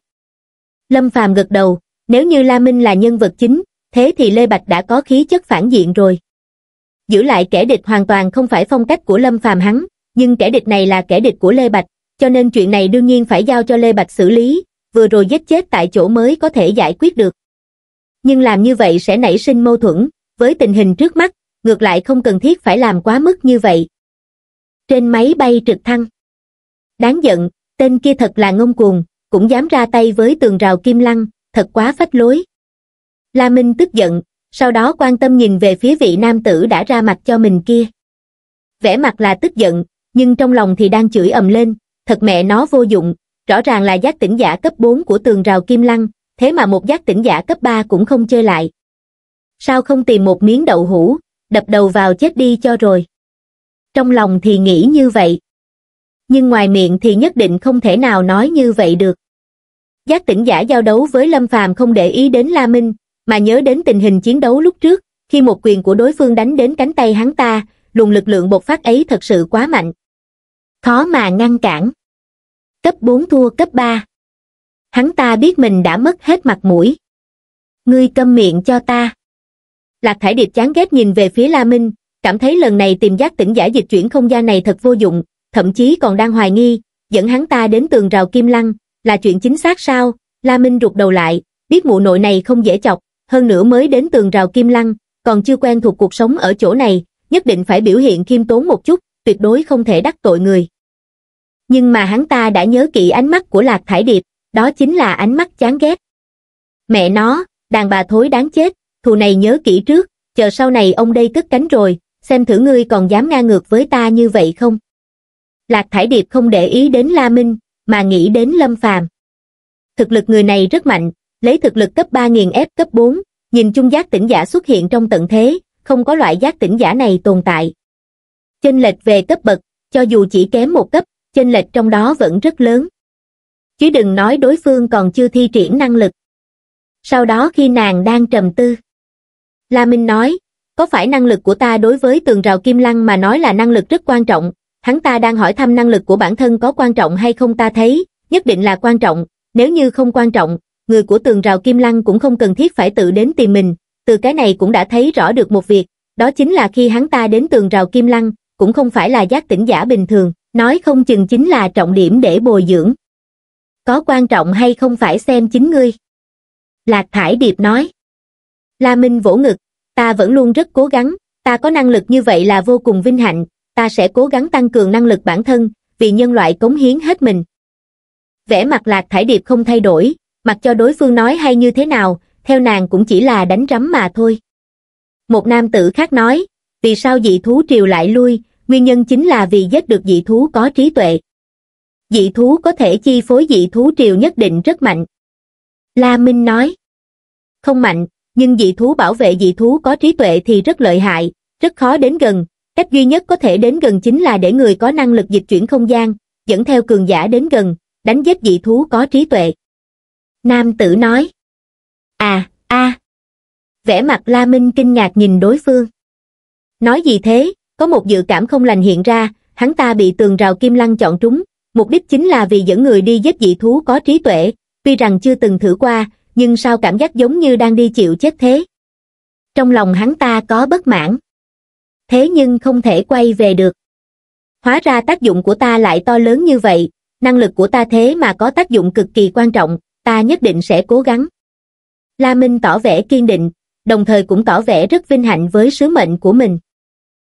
Lâm Phàm gật đầu, nếu như La Minh là nhân vật chính, thế thì Lê Bạch đã có khí chất phản diện rồi. Giữ lại kẻ địch hoàn toàn không phải phong cách của Lâm Phàm hắn, nhưng kẻ địch này là kẻ địch của Lê Bạch, cho nên chuyện này đương nhiên phải giao cho Lê Bạch xử lý, vừa rồi giết chết tại chỗ mới có thể giải quyết được. Nhưng làm như vậy sẽ nảy sinh mâu thuẫn, với tình hình trước mắt, ngược lại không cần thiết phải làm quá mức như vậy. Trên máy bay trực thăng. Đáng giận, tên kia thật là ngông cuồng, cũng dám ra tay với tường rào kim lăng, thật quá phách lối. La Minh tức giận, sau đó quan tâm nhìn về phía vị nam tử đã ra mặt cho mình kia. Vẻ mặt là tức giận, nhưng trong lòng thì đang chửi ầm lên, thật mẹ nó vô dụng, rõ ràng là giác tỉnh giả cấp 4 của tường rào kim lăng, thế mà một giác tỉnh giả cấp 3 cũng không chơi lại. Sao không tìm một miếng đậu hũ, đập đầu vào chết đi cho rồi. Trong lòng thì nghĩ như vậy. Nhưng ngoài miệng thì nhất định không thể nào nói như vậy được. Giác tỉnh giả giao đấu với Lâm Phàm không để ý đến La Minh, mà nhớ đến tình hình chiến đấu lúc trước, khi một quyền của đối phương đánh đến cánh tay hắn ta, luồng lực lượng bộc phát ấy thật sự quá mạnh. Khó mà ngăn cản. Cấp 4 thua cấp 3. Hắn ta biết mình đã mất hết mặt mũi. Ngươi câm miệng cho ta. Lạc Thải Điệp chán ghét nhìn về phía La Minh, cảm thấy lần này tìm giác tỉnh giả dịch chuyển không gian này thật vô dụng, thậm chí còn đang hoài nghi, dẫn hắn ta đến tường rào kim lăng, là chuyện chính xác sao? La Minh rụt đầu lại, biết mụ nội này không dễ chọc, hơn nữa mới đến tường rào kim lăng, còn chưa quen thuộc cuộc sống ở chỗ này, nhất định phải biểu hiện khiêm tốn một chút, tuyệt đối không thể đắc tội người. Nhưng mà hắn ta đã nhớ kỹ ánh mắt của Lạc Thải Điệp, đó chính là ánh mắt chán ghét. Mẹ nó, đàn bà thối đáng chết, thù này nhớ kỹ trước, chờ sau này ông đây cất cánh rồi, xem thử ngươi còn dám ngang ngược với ta như vậy không? Lạc Thải Điệp không để ý đến La Minh, mà nghĩ đến Lâm Phàm. Thực lực người này rất mạnh, lấy thực lực cấp 3000 ép cấp 4, nhìn chung giác tỉnh giả xuất hiện trong tận thế, không có loại giác tỉnh giả này tồn tại. Chênh lệch về cấp bậc, cho dù chỉ kém một cấp, chênh lệch trong đó vẫn rất lớn. Chứ đừng nói đối phương còn chưa thi triển năng lực. Sau đó khi nàng đang trầm tư, La Minh nói, có phải năng lực của ta đối với tường rào kim lăng mà nói là năng lực rất quan trọng, hắn ta đang hỏi thăm năng lực của bản thân có quan trọng hay không ta thấy, nhất định là quan trọng, nếu như không quan trọng, người của tường rào kim lăng cũng không cần thiết phải tự đến tìm mình, từ cái này cũng đã thấy rõ được một việc, đó chính là khi hắn ta đến tường rào kim lăng, cũng không phải là giác tỉnh giả bình thường, nói không chừng chính là trọng điểm để bồi dưỡng. Có quan trọng hay không phải xem chính ngươi. Lạc Thải Điệp nói. La Minh vỗ ngực, ta vẫn luôn rất cố gắng, ta có năng lực như vậy là vô cùng vinh hạnh, ta sẽ cố gắng tăng cường năng lực bản thân, vì nhân loại cống hiến hết mình. Vẻ mặt Lạc Thải Điệp không thay đổi, mặc cho đối phương nói hay như thế nào, theo nàng cũng chỉ là đánh rắm mà thôi. Một nam tử khác nói, vì sao dị thú triều lại lui, nguyên nhân chính là vì giết được dị thú có trí tuệ. Dị thú có thể chi phối dị thú triều nhất định rất mạnh. La Minh nói, không mạnh, nhưng dị thú bảo vệ dị thú có trí tuệ thì rất lợi hại, rất khó đến gần, cách duy nhất có thể đến gần chính là để người có năng lực dịch chuyển không gian, dẫn theo cường giả đến gần, đánh giết dị thú có trí tuệ. Nam tử nói, à, a vẻ mặt La Minh kinh ngạc nhìn đối phương. Nói gì thế, có một dự cảm không lành hiện ra, hắn ta bị tường rào kim lăng chọn trúng, mục đích chính là vì dẫn người đi giết dị thú có trí tuệ, tuy rằng chưa từng thử qua, nhưng sao cảm giác giống như đang đi chịu chết thế. Trong lòng hắn ta có bất mãn. Thế nhưng không thể quay về được. Hóa ra tác dụng của ta lại to lớn như vậy, năng lực của ta thế mà có tác dụng cực kỳ quan trọng, ta nhất định sẽ cố gắng. La Minh tỏ vẻ kiên định, đồng thời cũng tỏ vẻ rất vinh hạnh với sứ mệnh của mình.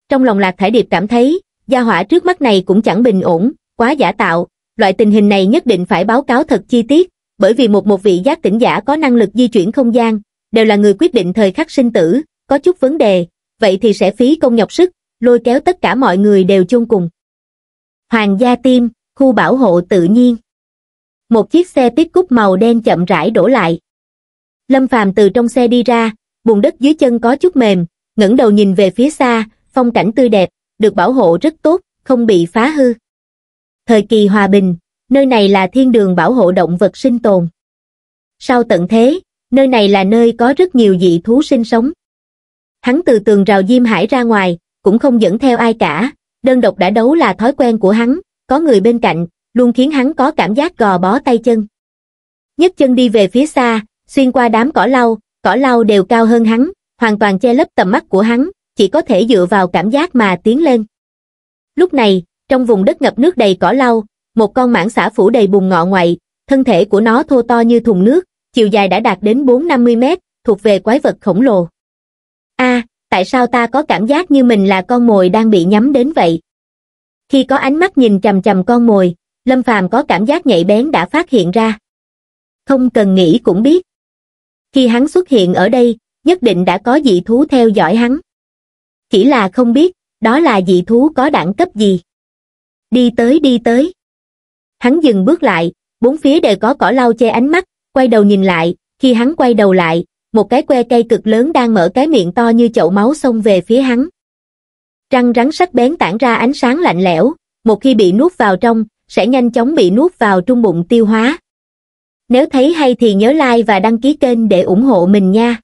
Trong lòng Lạc Thải Điệp cảm thấy, gia hỏa trước mắt này cũng chẳng bình ổn, quá giả tạo, loại tình hình này nhất định phải báo cáo thật chi tiết, bởi vì một một vị giác tỉnh giả có năng lực di chuyển không gian, đều là người quyết định thời khắc sinh tử, có chút vấn đề, vậy thì sẽ phí công nhọc sức, lôi kéo tất cả mọi người đều chung cùng. Hoàng gia tim, khu bảo hộ tự nhiên. Một chiếc xe cúp màu đen chậm rãi đổ lại. Lâm Phàm từ trong xe đi ra, bùn đất dưới chân có chút mềm, ngẩng đầu nhìn về phía xa, phong cảnh tươi đẹp, được bảo hộ rất tốt, không bị phá hư. Thời kỳ hòa bình, nơi này là thiên đường bảo hộ động vật sinh tồn. Sau tận thế, nơi này là nơi có rất nhiều dị thú sinh sống. Hắn từ tường rào diêm hải ra ngoài, cũng không dẫn theo ai cả, đơn độc đã đấu là thói quen của hắn, có người bên cạnh, luôn khiến hắn có cảm giác gò bó tay chân. Nhấc chân đi về phía xa, xuyên qua đám cỏ lau, cỏ lau đều cao hơn hắn, hoàn toàn che lấp tầm mắt của hắn, chỉ có thể dựa vào cảm giác mà tiến lên. Lúc này, trong vùng đất ngập nước đầy cỏ lau, một con mãng xả phủ đầy bùn ngọ ngoại, thân thể của nó thô to như thùng nước, chiều dài đã đạt đến 4-50 mét, thuộc về quái vật khổng lồ. a tại sao ta có cảm giác như mình là con mồi đang bị nhắm đến vậy? Khi có ánh mắt nhìn chầm chầm con mồi, Lâm Phàm có cảm giác nhạy bén đã phát hiện ra. Không cần nghĩ cũng biết. Khi hắn xuất hiện ở đây, nhất định đã có dị thú theo dõi hắn. Chỉ là không biết, đó là dị thú có đẳng cấp gì. Đi tới đi tới. Hắn dừng bước lại, bốn phía đều có cỏ lau che ánh mắt, quay đầu nhìn lại, khi hắn quay đầu lại, một cái que cây cực lớn đang mở cái miệng to như chậu máu xông về phía hắn. Răng rắn sắc bén tản ra ánh sáng lạnh lẽo, một khi bị nuốt vào trong, sẽ nhanh chóng bị nuốt vào trung bụng tiêu hóa. Nếu thấy hay thì nhớ like và đăng ký kênh để ủng hộ mình nha.